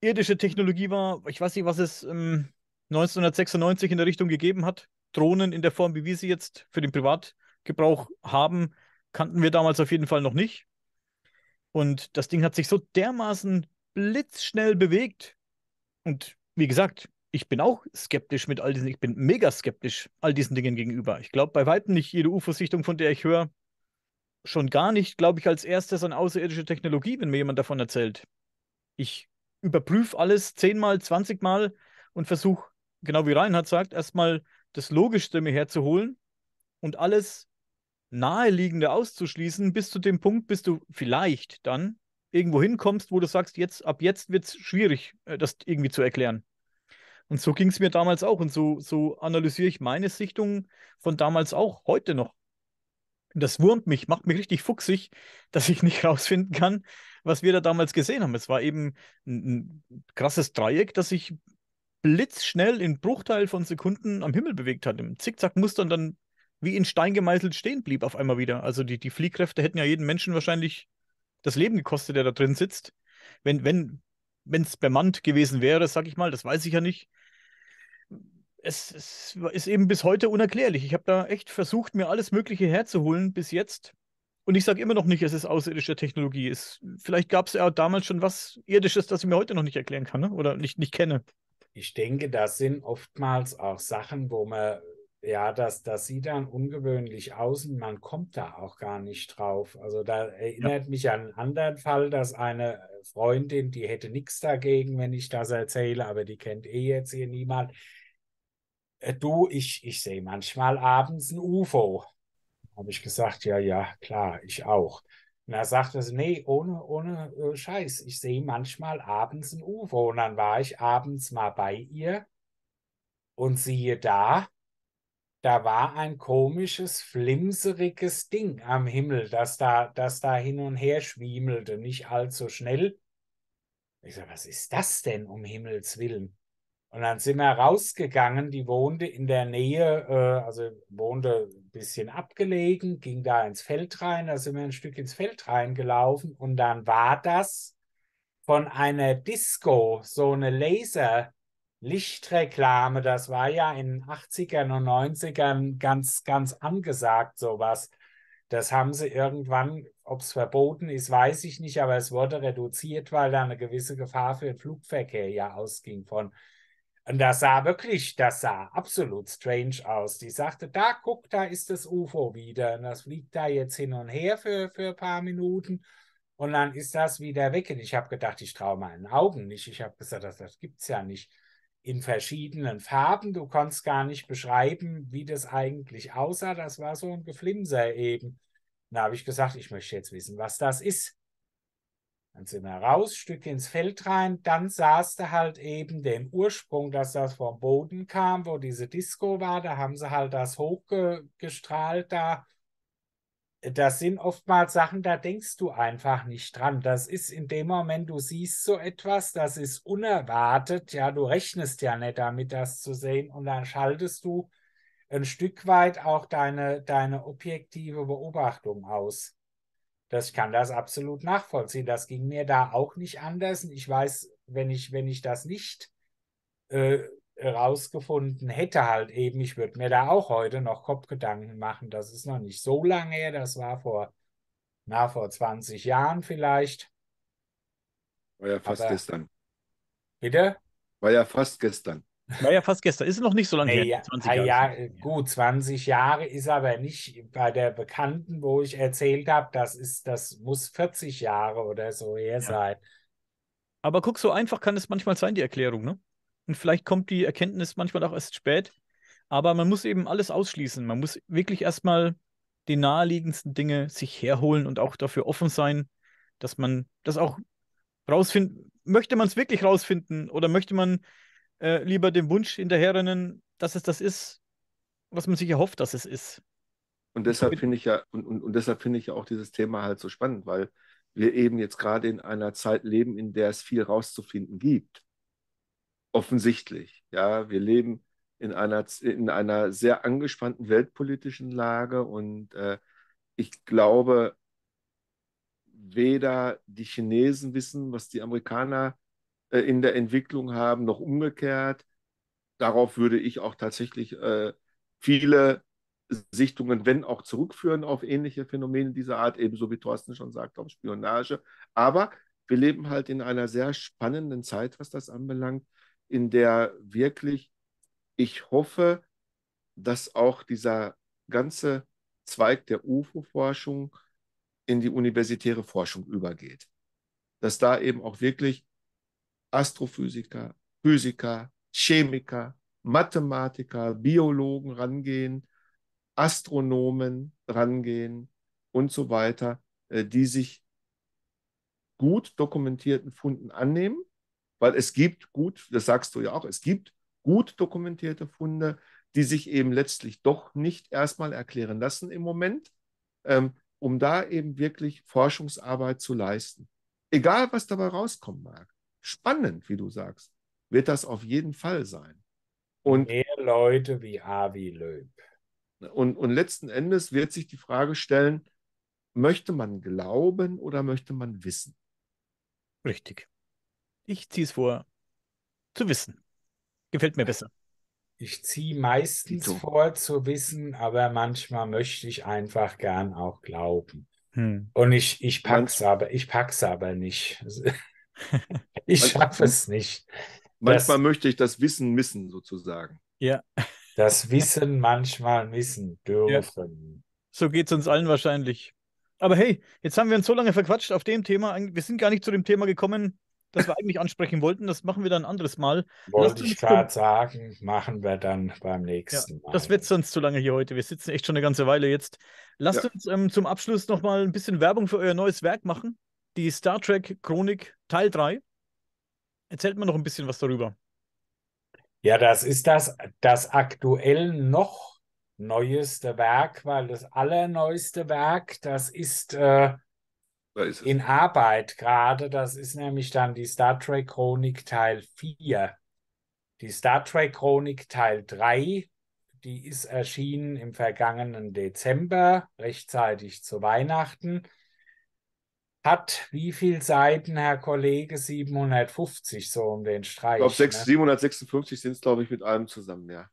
irdische Technologie war. Ich weiß nicht, was es ähm, 1996 in der Richtung gegeben hat. Drohnen in der Form, wie wir sie jetzt für den Privatgebrauch haben, kannten wir damals auf jeden Fall noch nicht. Und das Ding hat sich so dermaßen blitzschnell bewegt. Und wie gesagt, ich bin auch skeptisch mit all diesen, ich bin mega skeptisch all diesen Dingen gegenüber. Ich glaube bei weitem nicht jede UFO-Sichtung, von der ich höre, schon gar nicht, glaube ich, als erstes an außerirdische Technologie, wenn mir jemand davon erzählt. Ich überprüfe alles zehnmal, zwanzigmal und versuche, genau wie Reinhard sagt, erstmal das Logischste mir herzuholen und alles naheliegende auszuschließen, bis zu dem Punkt, bis du vielleicht dann irgendwo hinkommst, wo du sagst, jetzt, ab jetzt wird es schwierig, äh, das irgendwie zu erklären. Und so ging es mir damals auch. Und so, so analysiere ich meine Sichtung von damals auch heute noch. Das wurmt mich, macht mich richtig fuchsig, dass ich nicht rausfinden kann, was wir da damals gesehen haben. Es war eben ein, ein krasses Dreieck, das sich blitzschnell in Bruchteil von Sekunden am Himmel bewegt hat. Im Zickzackmuster und dann wie in Stein gemeißelt stehen blieb auf einmal wieder. Also die, die Fliehkräfte hätten ja jeden Menschen wahrscheinlich das Leben gekostet, der da drin sitzt. Wenn, wenn, wenn es bemannt gewesen wäre, sag ich mal, das weiß ich ja nicht. Es, es ist eben bis heute unerklärlich. Ich habe da echt versucht, mir alles Mögliche herzuholen bis jetzt. Und ich sage immer noch nicht, es ist außerirdische Technologie. Es, vielleicht gab es ja damals schon was Irdisches, das ich mir heute noch nicht erklären kann ne? oder nicht, nicht kenne. Ich denke, das sind oftmals auch Sachen, wo man ja, das, das sieht dann ungewöhnlich aus und man kommt da auch gar nicht drauf. Also da erinnert ja. mich an einen anderen Fall, dass eine Freundin, die hätte nichts dagegen, wenn ich das erzähle, aber die kennt eh jetzt hier niemand. Äh, du, ich, ich sehe manchmal abends ein UFO. Habe ich gesagt, ja, ja, klar, ich auch. Und er sagte sie, nee, ohne, ohne äh, Scheiß, ich sehe manchmal abends ein UFO. Und dann war ich abends mal bei ihr und siehe da, da war ein komisches, flimseriges Ding am Himmel, das da, das da hin und her schwiemelte, nicht allzu schnell. Ich sage, was ist das denn, um Himmels Willen? Und dann sind wir rausgegangen, die wohnte in der Nähe, äh, also wohnte ein bisschen abgelegen, ging da ins Feld rein, da sind wir ein Stück ins Feld reingelaufen und dann war das von einer Disco, so eine Laser, Lichtreklame, das war ja in den 80ern und 90ern ganz, ganz angesagt, sowas. Das haben sie irgendwann, ob es verboten ist, weiß ich nicht, aber es wurde reduziert, weil da eine gewisse Gefahr für den Flugverkehr ja ausging von. Und das sah wirklich, das sah absolut strange aus. Die sagte, da guck, da ist das UFO wieder. Und das fliegt da jetzt hin und her für, für ein paar Minuten. Und dann ist das wieder weg. Und ich habe gedacht, ich traue meinen Augen nicht. Ich habe gesagt, das, das gibt es ja nicht in verschiedenen Farben. Du konntest gar nicht beschreiben, wie das eigentlich aussah. Das war so ein Geflimser eben. Da habe ich gesagt, ich möchte jetzt wissen, was das ist. Dann sind wir raus, Stück ins Feld rein. Dann sahst du halt eben den Ursprung, dass das vom Boden kam, wo diese Disco war. Da haben sie halt das hochgestrahlt da das sind oftmals Sachen, da denkst du einfach nicht dran. Das ist in dem Moment, du siehst so etwas, das ist unerwartet. Ja, du rechnest ja nicht damit, das zu sehen. Und dann schaltest du ein Stück weit auch deine, deine objektive Beobachtung aus. Das, ich kann das absolut nachvollziehen. Das ging mir da auch nicht anders. Ich weiß, wenn ich, wenn ich das nicht äh, rausgefunden hätte, halt eben, ich würde mir da auch heute noch Kopfgedanken machen. Das ist noch nicht so lange her, das war vor, na, vor 20 Jahren vielleicht. War ja fast Aber, gestern. Bitte? War ja fast gestern. War ja fast gestern. Ist noch nicht so lange hey, her. 20 Jahre. Ja, gut, 20 Jahre ist aber nicht bei der Bekannten, wo ich erzählt habe, das ist, das muss 40 Jahre oder so her ja. sein. Aber guck, so einfach kann es manchmal sein, die Erklärung, ne? Und vielleicht kommt die Erkenntnis manchmal auch erst spät. Aber man muss eben alles ausschließen. Man muss wirklich erstmal die naheliegendsten Dinge sich herholen und auch dafür offen sein, dass man das auch rausfinden. Möchte man es wirklich rausfinden oder möchte man äh, lieber dem Wunsch hinterherrennen, dass es das ist, was man sich erhofft, dass es ist? Und deshalb finde ich ja, und, und, und deshalb finde ich ja auch dieses Thema halt so spannend, weil wir eben jetzt gerade in einer Zeit leben, in der es viel rauszufinden gibt offensichtlich. Ja, wir leben in einer, in einer sehr angespannten weltpolitischen Lage und äh, ich glaube, weder die Chinesen wissen, was die Amerikaner äh, in der Entwicklung haben, noch umgekehrt. Darauf würde ich auch tatsächlich äh, viele Sichtungen, wenn auch zurückführen auf ähnliche Phänomene dieser Art, ebenso wie Thorsten schon sagt, auf Spionage. Aber wir leben halt in einer sehr spannenden Zeit, was das anbelangt in der wirklich, ich hoffe, dass auch dieser ganze Zweig der UFO-Forschung in die universitäre Forschung übergeht. Dass da eben auch wirklich Astrophysiker, Physiker, Chemiker, Mathematiker, Biologen rangehen, Astronomen rangehen und so weiter, äh, die sich gut dokumentierten Funden annehmen weil es gibt, gut, das sagst du ja auch, es gibt gut dokumentierte Funde, die sich eben letztlich doch nicht erstmal erklären lassen im Moment, ähm, um da eben wirklich Forschungsarbeit zu leisten. Egal, was dabei rauskommen mag. Spannend, wie du sagst, wird das auf jeden Fall sein. Und mehr Leute wie Avi Löb. Und, und letzten Endes wird sich die Frage stellen, möchte man glauben oder möchte man wissen? Richtig. Ich ziehe es vor, zu wissen. Gefällt mir besser. Ich ziehe meistens so. vor zu wissen, aber manchmal möchte ich einfach gern auch glauben. Hm. Und ich, ich pack's aber, ich pack's aber nicht. ich schaffe es nicht. Manchmal das, möchte ich das Wissen missen, sozusagen. Ja. Das Wissen manchmal missen dürfen. Ja. So geht es uns allen wahrscheinlich. Aber hey, jetzt haben wir uns so lange verquatscht auf dem Thema. Wir sind gar nicht zu dem Thema gekommen, das wir eigentlich ansprechen wollten. Das machen wir dann ein anderes Mal. Wollte ich gerade sagen, machen wir dann beim nächsten ja, Mal. Das wird sonst zu lange hier heute. Wir sitzen echt schon eine ganze Weile jetzt. Lasst ja. uns ähm, zum Abschluss nochmal ein bisschen Werbung für euer neues Werk machen. Die Star Trek Chronik Teil 3. Erzählt mir noch ein bisschen was darüber. Ja, das ist das, das aktuell noch neueste Werk, weil das allerneueste Werk, das ist äh, ist in Arbeit gerade. Das ist nämlich dann die Star Trek Chronik Teil 4. Die Star Trek Chronik Teil 3, die ist erschienen im vergangenen Dezember, rechtzeitig zu Weihnachten. Hat wie viele Seiten, Herr Kollege? 750 so um den Streich. Ich glaube, ne? 756 sind es, glaube ich, mit allem zusammen, ja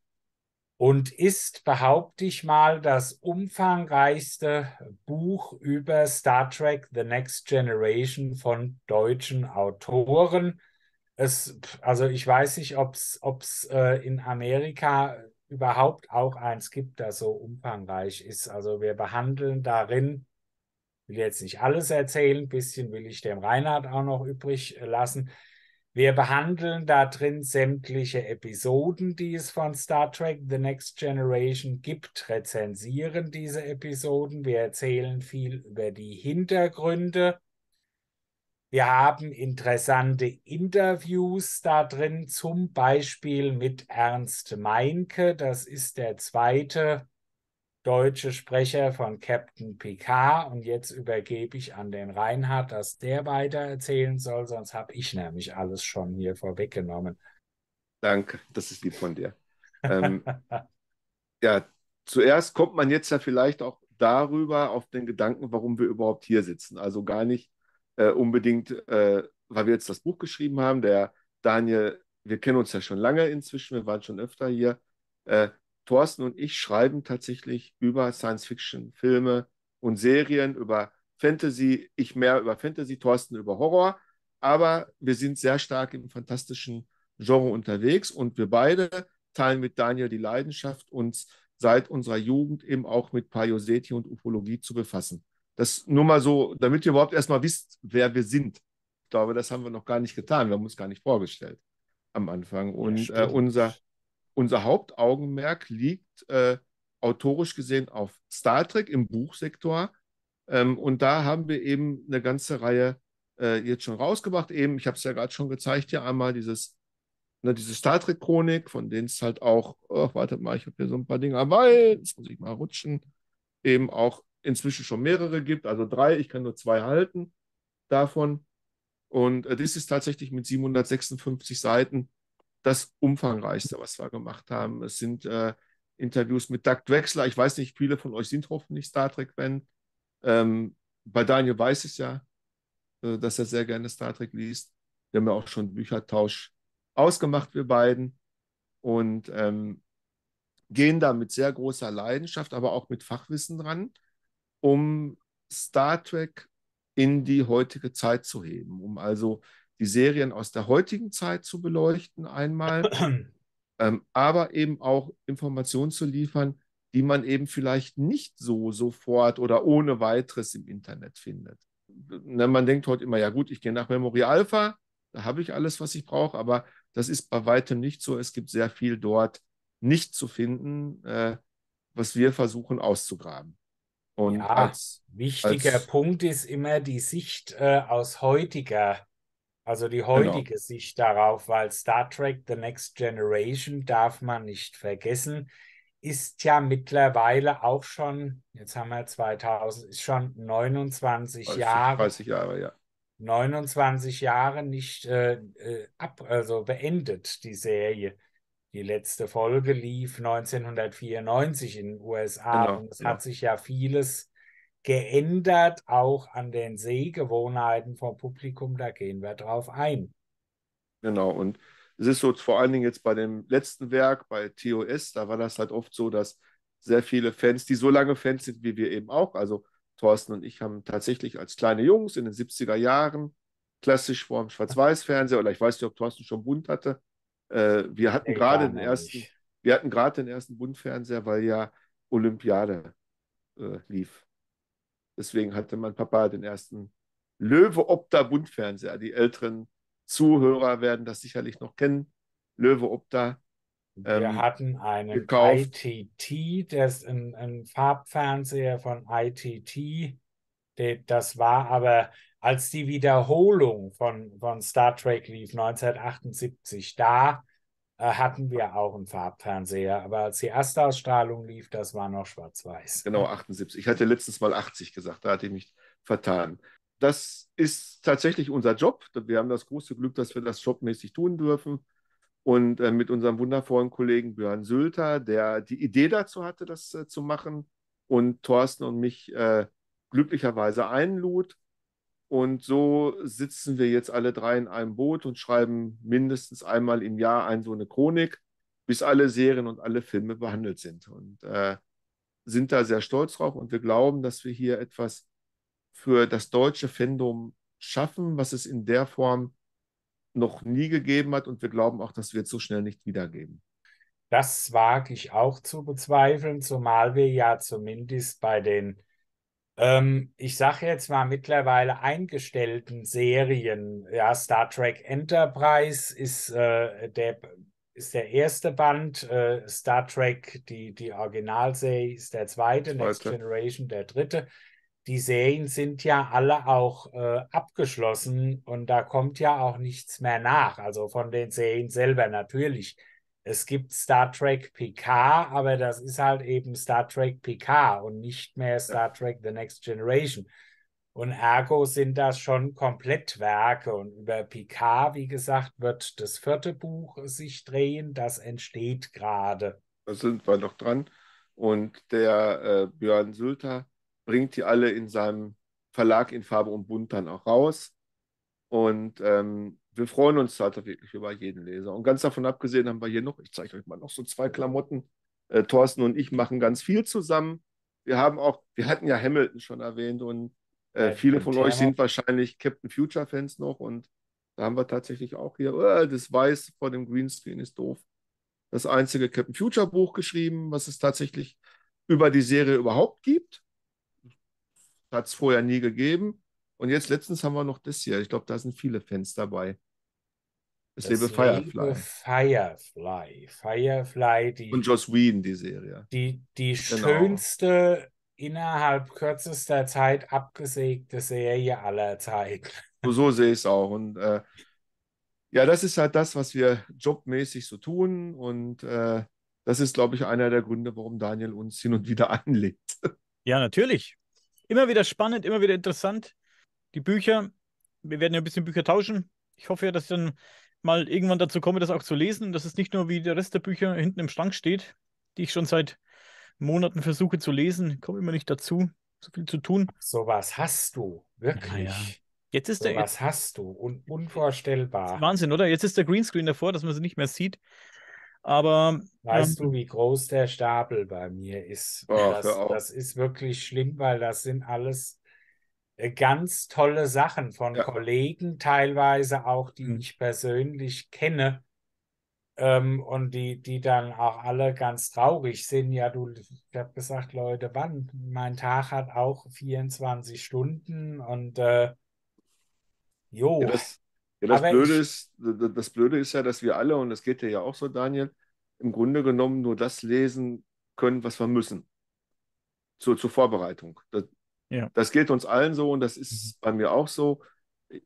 und ist, behaupte ich mal, das umfangreichste Buch über Star Trek The Next Generation von deutschen Autoren. Es, also ich weiß nicht, ob es äh, in Amerika überhaupt auch eins gibt, das so umfangreich ist. Also wir behandeln darin, will jetzt nicht alles erzählen, ein bisschen will ich dem Reinhard auch noch übrig lassen. Wir behandeln da drin sämtliche Episoden, die es von Star Trek The Next Generation gibt, rezensieren diese Episoden. Wir erzählen viel über die Hintergründe. Wir haben interessante Interviews da drin, zum Beispiel mit Ernst Meinke. Das ist der zweite deutsche Sprecher von Captain Picard. Und jetzt übergebe ich an den Reinhard, dass der weiter erzählen soll, sonst habe ich nämlich alles schon hier vorweggenommen. Danke, das ist lieb von dir. ähm, ja, zuerst kommt man jetzt ja vielleicht auch darüber auf den Gedanken, warum wir überhaupt hier sitzen. Also gar nicht äh, unbedingt, äh, weil wir jetzt das Buch geschrieben haben. Der Daniel, wir kennen uns ja schon lange inzwischen, wir waren schon öfter hier. Äh, Thorsten und ich schreiben tatsächlich über Science-Fiction-Filme und Serien, über Fantasy, ich mehr über Fantasy, Thorsten über Horror, aber wir sind sehr stark im fantastischen Genre unterwegs und wir beide teilen mit Daniel die Leidenschaft, uns seit unserer Jugend eben auch mit Paioseti und Ufologie zu befassen. Das nur mal so, damit ihr überhaupt erstmal wisst, wer wir sind. Ich glaube, das haben wir noch gar nicht getan. Wir haben uns gar nicht vorgestellt am Anfang. Und ja, äh, unser, unser Hauptaugenmerk liegt äh, autorisch gesehen auf Star Trek im Buchsektor. Ähm, und da haben wir eben eine ganze Reihe äh, jetzt schon rausgebracht. Eben, ich habe es ja gerade schon gezeigt, hier einmal dieses, ne, diese Star Trek-Chronik, von denen es halt auch, oh, wartet mal, ich habe hier so ein paar Dinge dabei, jetzt muss ich mal rutschen, eben auch inzwischen schon mehrere gibt, also drei, ich kann nur zwei halten davon. Und äh, das ist tatsächlich mit 756 Seiten das umfangreichste, was wir gemacht haben. Es sind äh, Interviews mit Doug Drexler. Ich weiß nicht, viele von euch sind hoffentlich Star Trek-Fan. Ähm, bei Daniel weiß ich ja, äh, dass er sehr gerne Star Trek liest. Wir haben ja auch schon Büchertausch ausgemacht, wir beiden. Und ähm, gehen da mit sehr großer Leidenschaft, aber auch mit Fachwissen dran, um Star Trek in die heutige Zeit zu heben, um also die Serien aus der heutigen Zeit zu beleuchten einmal, ähm, aber eben auch Informationen zu liefern, die man eben vielleicht nicht so sofort oder ohne weiteres im Internet findet. Ne, man denkt heute immer, ja gut, ich gehe nach Memory Alpha, da habe ich alles, was ich brauche, aber das ist bei weitem nicht so. Es gibt sehr viel dort nicht zu finden, äh, was wir versuchen auszugraben. Und ja, als, wichtiger als, Punkt ist immer die Sicht äh, aus heutiger Also die heutige genau. Sicht darauf, weil Star Trek The Next Generation darf man nicht vergessen, ist ja mittlerweile auch schon, jetzt haben wir 2000, ist schon 29 30, Jahre. 30 Jahre, ja. 29 Jahre nicht äh, äh, ab, also beendet, die Serie. Die letzte Folge lief 1994 in den USA genau, und es genau. hat sich ja vieles geändert, auch an den Sehgewohnheiten vom Publikum, da gehen wir drauf ein. Genau, und es ist so vor allen Dingen jetzt bei dem letzten Werk, bei TOS, da war das halt oft so, dass sehr viele Fans, die so lange Fans sind wie wir eben auch, also Thorsten und ich haben tatsächlich als kleine Jungs in den 70er Jahren klassisch vor dem Schwarz-Weiß-Fernseher, oder ich weiß nicht, ob Thorsten schon bunt hatte, äh, wir hatten gerade den ersten, wir hatten gerade den ersten Buntfernseher, weil ja Olympiade äh, lief. Deswegen hatte mein Papa den ersten Löwe Opta Buntfernseher. Die älteren Zuhörer werden das sicherlich noch kennen. Löwe Opta. Ähm, Wir hatten einen gekauft. ITT, das ein, ein Farbfernseher von ITT. Das war aber, als die Wiederholung von, von Star Trek lief, 1978, da hatten wir auch einen Farbfernseher. Aber als die erste Ausstrahlung lief, das war noch schwarz-weiß. Genau, 78. Ich hatte letztens mal 80 gesagt, da hatte ich mich vertan. Das ist tatsächlich unser Job. Wir haben das große Glück, dass wir das jobmäßig tun dürfen. Und äh, mit unserem wundervollen Kollegen Björn Sülter, der die Idee dazu hatte, das äh, zu machen, und Thorsten und mich äh, glücklicherweise einlud. Und so sitzen wir jetzt alle drei in einem Boot und schreiben mindestens einmal im Jahr ein so eine Chronik, bis alle Serien und alle Filme behandelt sind. Und äh, sind da sehr stolz drauf und wir glauben, dass wir hier etwas für das deutsche Fandom schaffen, was es in der Form noch nie gegeben hat. Und wir glauben auch, dass wir es so schnell nicht wiedergeben. Das wage ich auch zu bezweifeln, zumal wir ja zumindest bei den ähm, ich sage jetzt mal mittlerweile eingestellten Serien. Ja, Star Trek Enterprise ist, äh, der, ist der erste Band, äh, Star Trek, die, die Originalserie, ist der zweite, zweite, Next Generation der dritte. Die Serien sind ja alle auch äh, abgeschlossen und da kommt ja auch nichts mehr nach. Also von den Serien selber natürlich es gibt Star Trek Picard, aber das ist halt eben Star Trek Picard und nicht mehr Star Trek The Next Generation. Und ergo sind das schon Komplettwerke. Und über Picard, wie gesagt, wird das vierte Buch sich drehen. Das entsteht gerade. Da sind wir noch dran. Und der äh, Björn Sülter bringt die alle in seinem Verlag in Farbe und Bunt dann auch raus. Und ähm, wir freuen uns halt wirklich über jeden Leser. Und ganz davon abgesehen haben wir hier noch, ich zeige euch mal noch so zwei Klamotten. Äh, Thorsten und ich machen ganz viel zusammen. Wir haben auch, wir hatten ja Hamilton schon erwähnt und äh, viele von euch sind wahrscheinlich Captain Future Fans noch und da haben wir tatsächlich auch hier, oh, das Weiß vor dem Greenscreen ist doof. Das einzige Captain Future Buch geschrieben, was es tatsächlich über die Serie überhaupt gibt. Hat es vorher nie gegeben. Und jetzt letztens haben wir noch das hier. Ich glaube, da sind viele Fans dabei. Das, das lebe Firefly. Firefly. Firefly, die. Und Joss Whedon, die Serie. Die, die genau. schönste innerhalb kürzester Zeit abgesägte Serie aller Zeiten. So, so sehe ich es auch. Und äh, ja, das ist halt das, was wir jobmäßig so tun. Und äh, das ist, glaube ich, einer der Gründe, warum Daniel uns hin und wieder anlegt. Ja, natürlich. Immer wieder spannend, immer wieder interessant. Die Bücher, wir werden ja ein bisschen Bücher tauschen. Ich hoffe ja, dass dann mal irgendwann dazu komme, das auch zu lesen, dass es nicht nur wie der Rest der Bücher hinten im Schrank steht, die ich schon seit Monaten versuche zu lesen. Ich komme immer nicht dazu, so viel zu tun. So was hast du, wirklich. Ja, Jetzt ist so der. Was hast du? Un unvorstellbar. Wahnsinn, oder? Jetzt ist der Greenscreen davor, dass man sie nicht mehr sieht. Aber. Weißt ähm, du, wie groß der Stapel bei mir ist? Oh, das, das, ist wirklich schlimm, weil das sind alles ganz tolle Sachen von ja. Kollegen, teilweise auch, die mhm. ich persönlich kenne. Ähm, und die, die dann auch alle ganz traurig sind. Ja, du, ich habe gesagt, Leute, wann? Mein Tag hat auch 24 Stunden und äh, jo. Ja, das, ja, das Blöde ich, ist, das Blöde ist ja, dass wir alle, und das geht dir ja auch so, Daniel, im Grunde genommen nur das lesen können, was wir müssen. Zur, zur Vorbereitung. Das, ja. Das geht uns allen so und das ist mhm. bei mir auch so.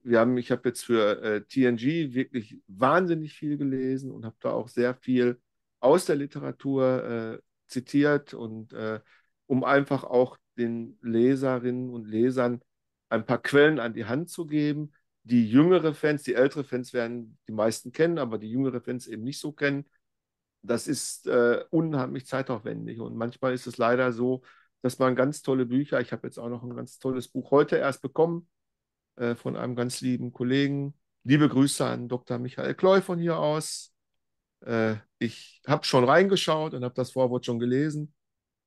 wir haben, ich habe jetzt für äh, TNG wirklich wahnsinnig viel gelesen und habe da auch sehr viel aus der Literatur äh, zitiert und äh, um einfach auch den Leserinnen und Lesern ein paar Quellen an die Hand zu geben, die jüngere Fans, die ältere Fans werden die meisten kennen, aber die jüngere Fans eben nicht so kennen. Das ist äh, unheimlich zeitaufwendig und manchmal ist es leider so, dass man ganz tolle Bücher, ich habe jetzt auch noch ein ganz tolles Buch heute erst bekommen, äh, von einem ganz lieben Kollegen. Liebe Grüße an Dr. Michael Kloy von hier aus. Äh, ich habe schon reingeschaut und habe das Vorwort schon gelesen.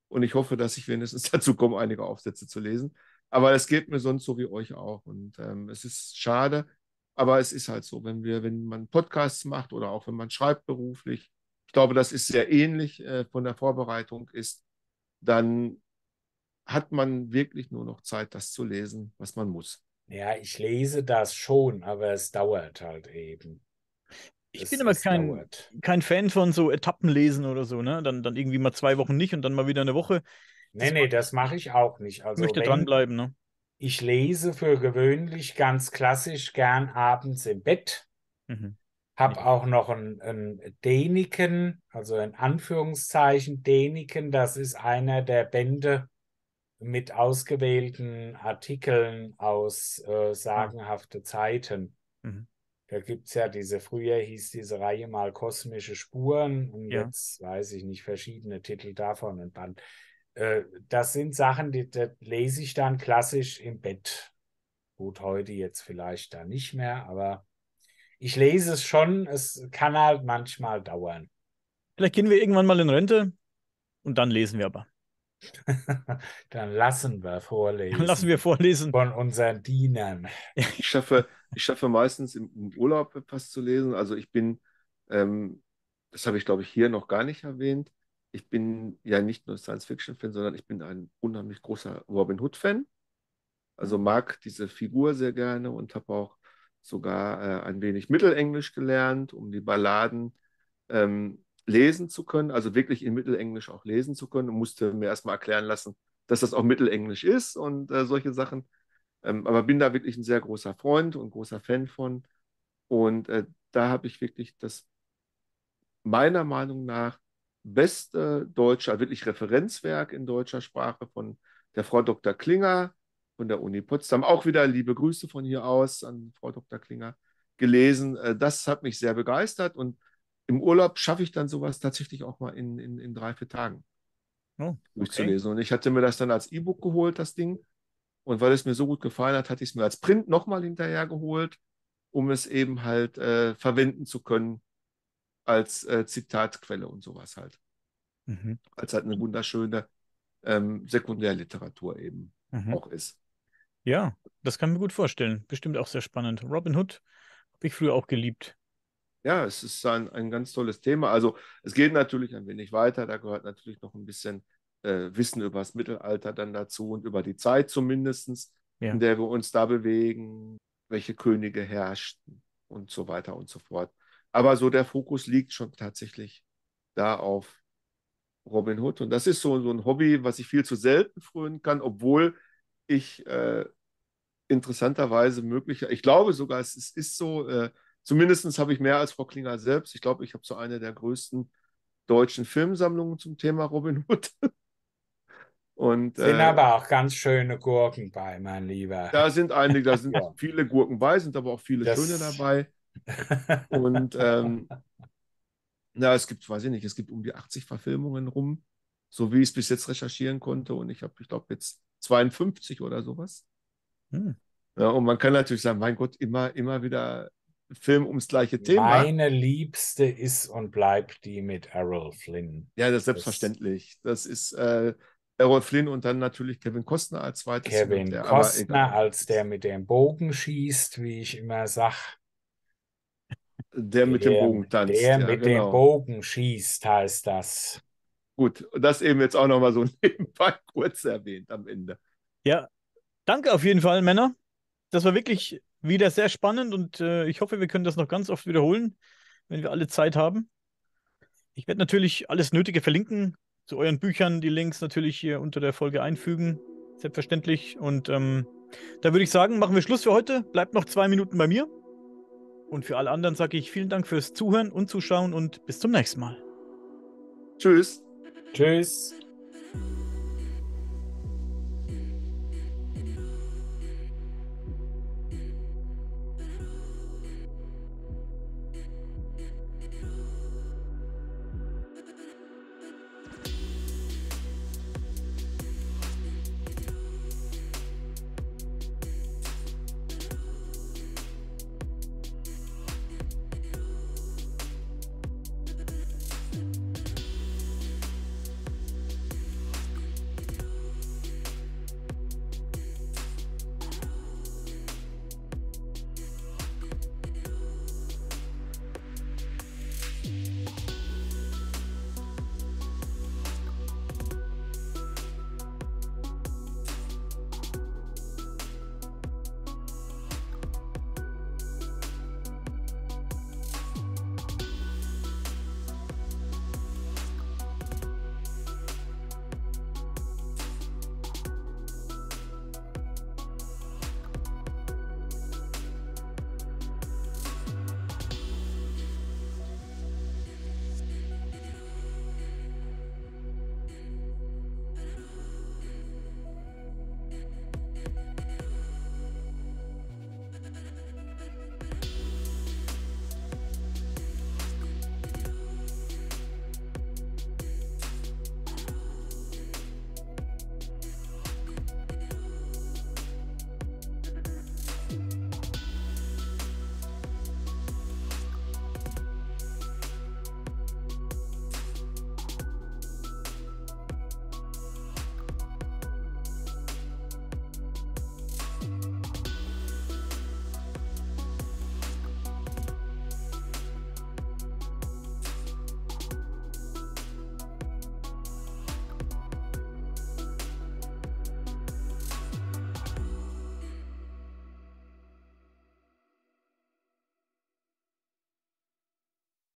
Und ich hoffe, dass ich wenigstens dazu komme, einige Aufsätze zu lesen. Aber es geht mir sonst so wie euch auch. Und ähm, es ist schade, aber es ist halt so, wenn wir, wenn man Podcasts macht oder auch wenn man schreibt beruflich, ich glaube, das ist sehr ähnlich äh, von der Vorbereitung ist, dann hat man wirklich nur noch Zeit, das zu lesen, was man muss. Ja, ich lese das schon, aber es dauert halt eben. Ich es, bin immer kein, kein Fan von so Etappenlesen oder so, ne? Dann, dann irgendwie mal zwei Wochen nicht und dann mal wieder eine Woche. Nee, nee, das mache ich auch nicht. Also möchte dranbleiben, ne? Ich lese für gewöhnlich ganz klassisch gern abends im Bett. Mhm. Hab ja. auch noch ein, ein Däniken, also in Anführungszeichen Däniken. Das ist einer der Bände, mit ausgewählten Artikeln aus äh, sagenhafte Zeiten. Mhm. Da gibt es ja diese, früher hieß diese Reihe mal Kosmische Spuren und ja. jetzt weiß ich nicht, verschiedene Titel davon und Band. Äh, das sind Sachen, die, die lese ich dann klassisch im Bett. Gut, heute jetzt vielleicht da nicht mehr, aber ich lese es schon. Es kann halt manchmal dauern. Vielleicht gehen wir irgendwann mal in Rente und dann lesen wir aber. Dann lassen wir vorlesen. Dann lassen wir vorlesen. Von unseren Dienern. Ich schaffe, ich schaffe meistens im, im Urlaub etwas zu lesen. Also ich bin, ähm, das habe ich glaube ich hier noch gar nicht erwähnt, ich bin ja nicht nur Science-Fiction-Fan, sondern ich bin ein unheimlich großer Robin Hood-Fan. Also mag diese Figur sehr gerne und habe auch sogar äh, ein wenig Mittelenglisch gelernt, um die Balladen ähm, lesen zu können, also wirklich in Mittelenglisch auch lesen zu können und musste mir erstmal erklären lassen, dass das auch Mittelenglisch ist und äh, solche Sachen. Ähm, aber bin da wirklich ein sehr großer Freund und großer Fan von. Und äh, da habe ich wirklich das meiner Meinung nach beste deutsche, also wirklich Referenzwerk in deutscher Sprache von der Frau Dr. Klinger von der Uni Potsdam. Auch wieder liebe Grüße von hier aus an Frau Dr. Klinger gelesen. Äh, das hat mich sehr begeistert und im Urlaub schaffe ich dann sowas tatsächlich auch mal in, in, in drei, vier Tagen oh, okay. durchzulesen. Und ich hatte mir das dann als E-Book geholt, das Ding. Und weil es mir so gut gefallen hat, hatte ich es mir als Print nochmal hinterher geholt, um es eben halt äh, verwenden zu können als äh, Zitatquelle und sowas halt. Mhm. Als halt eine wunderschöne ähm, Sekundärliteratur eben mhm. auch ist. Ja, das kann ich mir gut vorstellen. Bestimmt auch sehr spannend. Robin Hood habe ich früher auch geliebt ja, es ist ein, ein ganz tolles Thema. Also es geht natürlich ein wenig weiter. Da gehört natürlich noch ein bisschen äh, Wissen über das Mittelalter dann dazu und über die Zeit zumindest, ja. in der wir uns da bewegen, welche Könige herrschten und so weiter und so fort. Aber so der Fokus liegt schon tatsächlich da auf Robin Hood. Und das ist so, so ein Hobby, was ich viel zu selten frönen kann, obwohl ich äh, interessanterweise möglicher, ich glaube sogar, es ist, ist so, äh, Zumindest habe ich mehr als Frau Klinger selbst. Ich glaube, ich habe so eine der größten deutschen Filmsammlungen zum Thema Robin Hood. Und, sind äh, aber auch ganz schöne Gurken bei, mein Lieber. Da sind einige, da sind viele Gurken bei, sind aber auch viele das... schöne dabei. Und ähm, na, es gibt, weiß ich nicht, es gibt um die 80 Verfilmungen rum, so wie ich es bis jetzt recherchieren konnte. Und ich habe, ich glaube, jetzt 52 oder sowas. Hm. Ja, und man kann natürlich sagen, mein Gott, immer, immer wieder Film ums gleiche Thema. Meine liebste ist und bleibt die mit Errol Flynn. Ja, das ist selbstverständlich. Das, ist äh, Errol Flynn und dann natürlich Kevin Costner als zweites. Kevin der, Costner als der mit dem Bogen schießt, wie ich immer sage. Der mit der, dem Bogen tanzt. Der ja, mit genau. dem Bogen schießt, heißt das. Gut, das eben jetzt auch nochmal so nebenbei kurz erwähnt am Ende. Ja, danke auf jeden Fall, Männer. Das war wirklich wieder sehr spannend und äh, ich hoffe, wir können das noch ganz oft wiederholen, wenn wir alle Zeit haben. Ich werde natürlich alles Nötige verlinken, zu euren Büchern, die Links natürlich hier unter der Folge einfügen, selbstverständlich. Und ähm, Dann würde ich sagen, machen wir Schluss für heute. Bleibt noch zwei Minuten bei mir. Und für alle anderen sage ich vielen Dank fürs Zuhören und Zuschauen und bis zum nächsten Mal. Tschüss. Tschüss.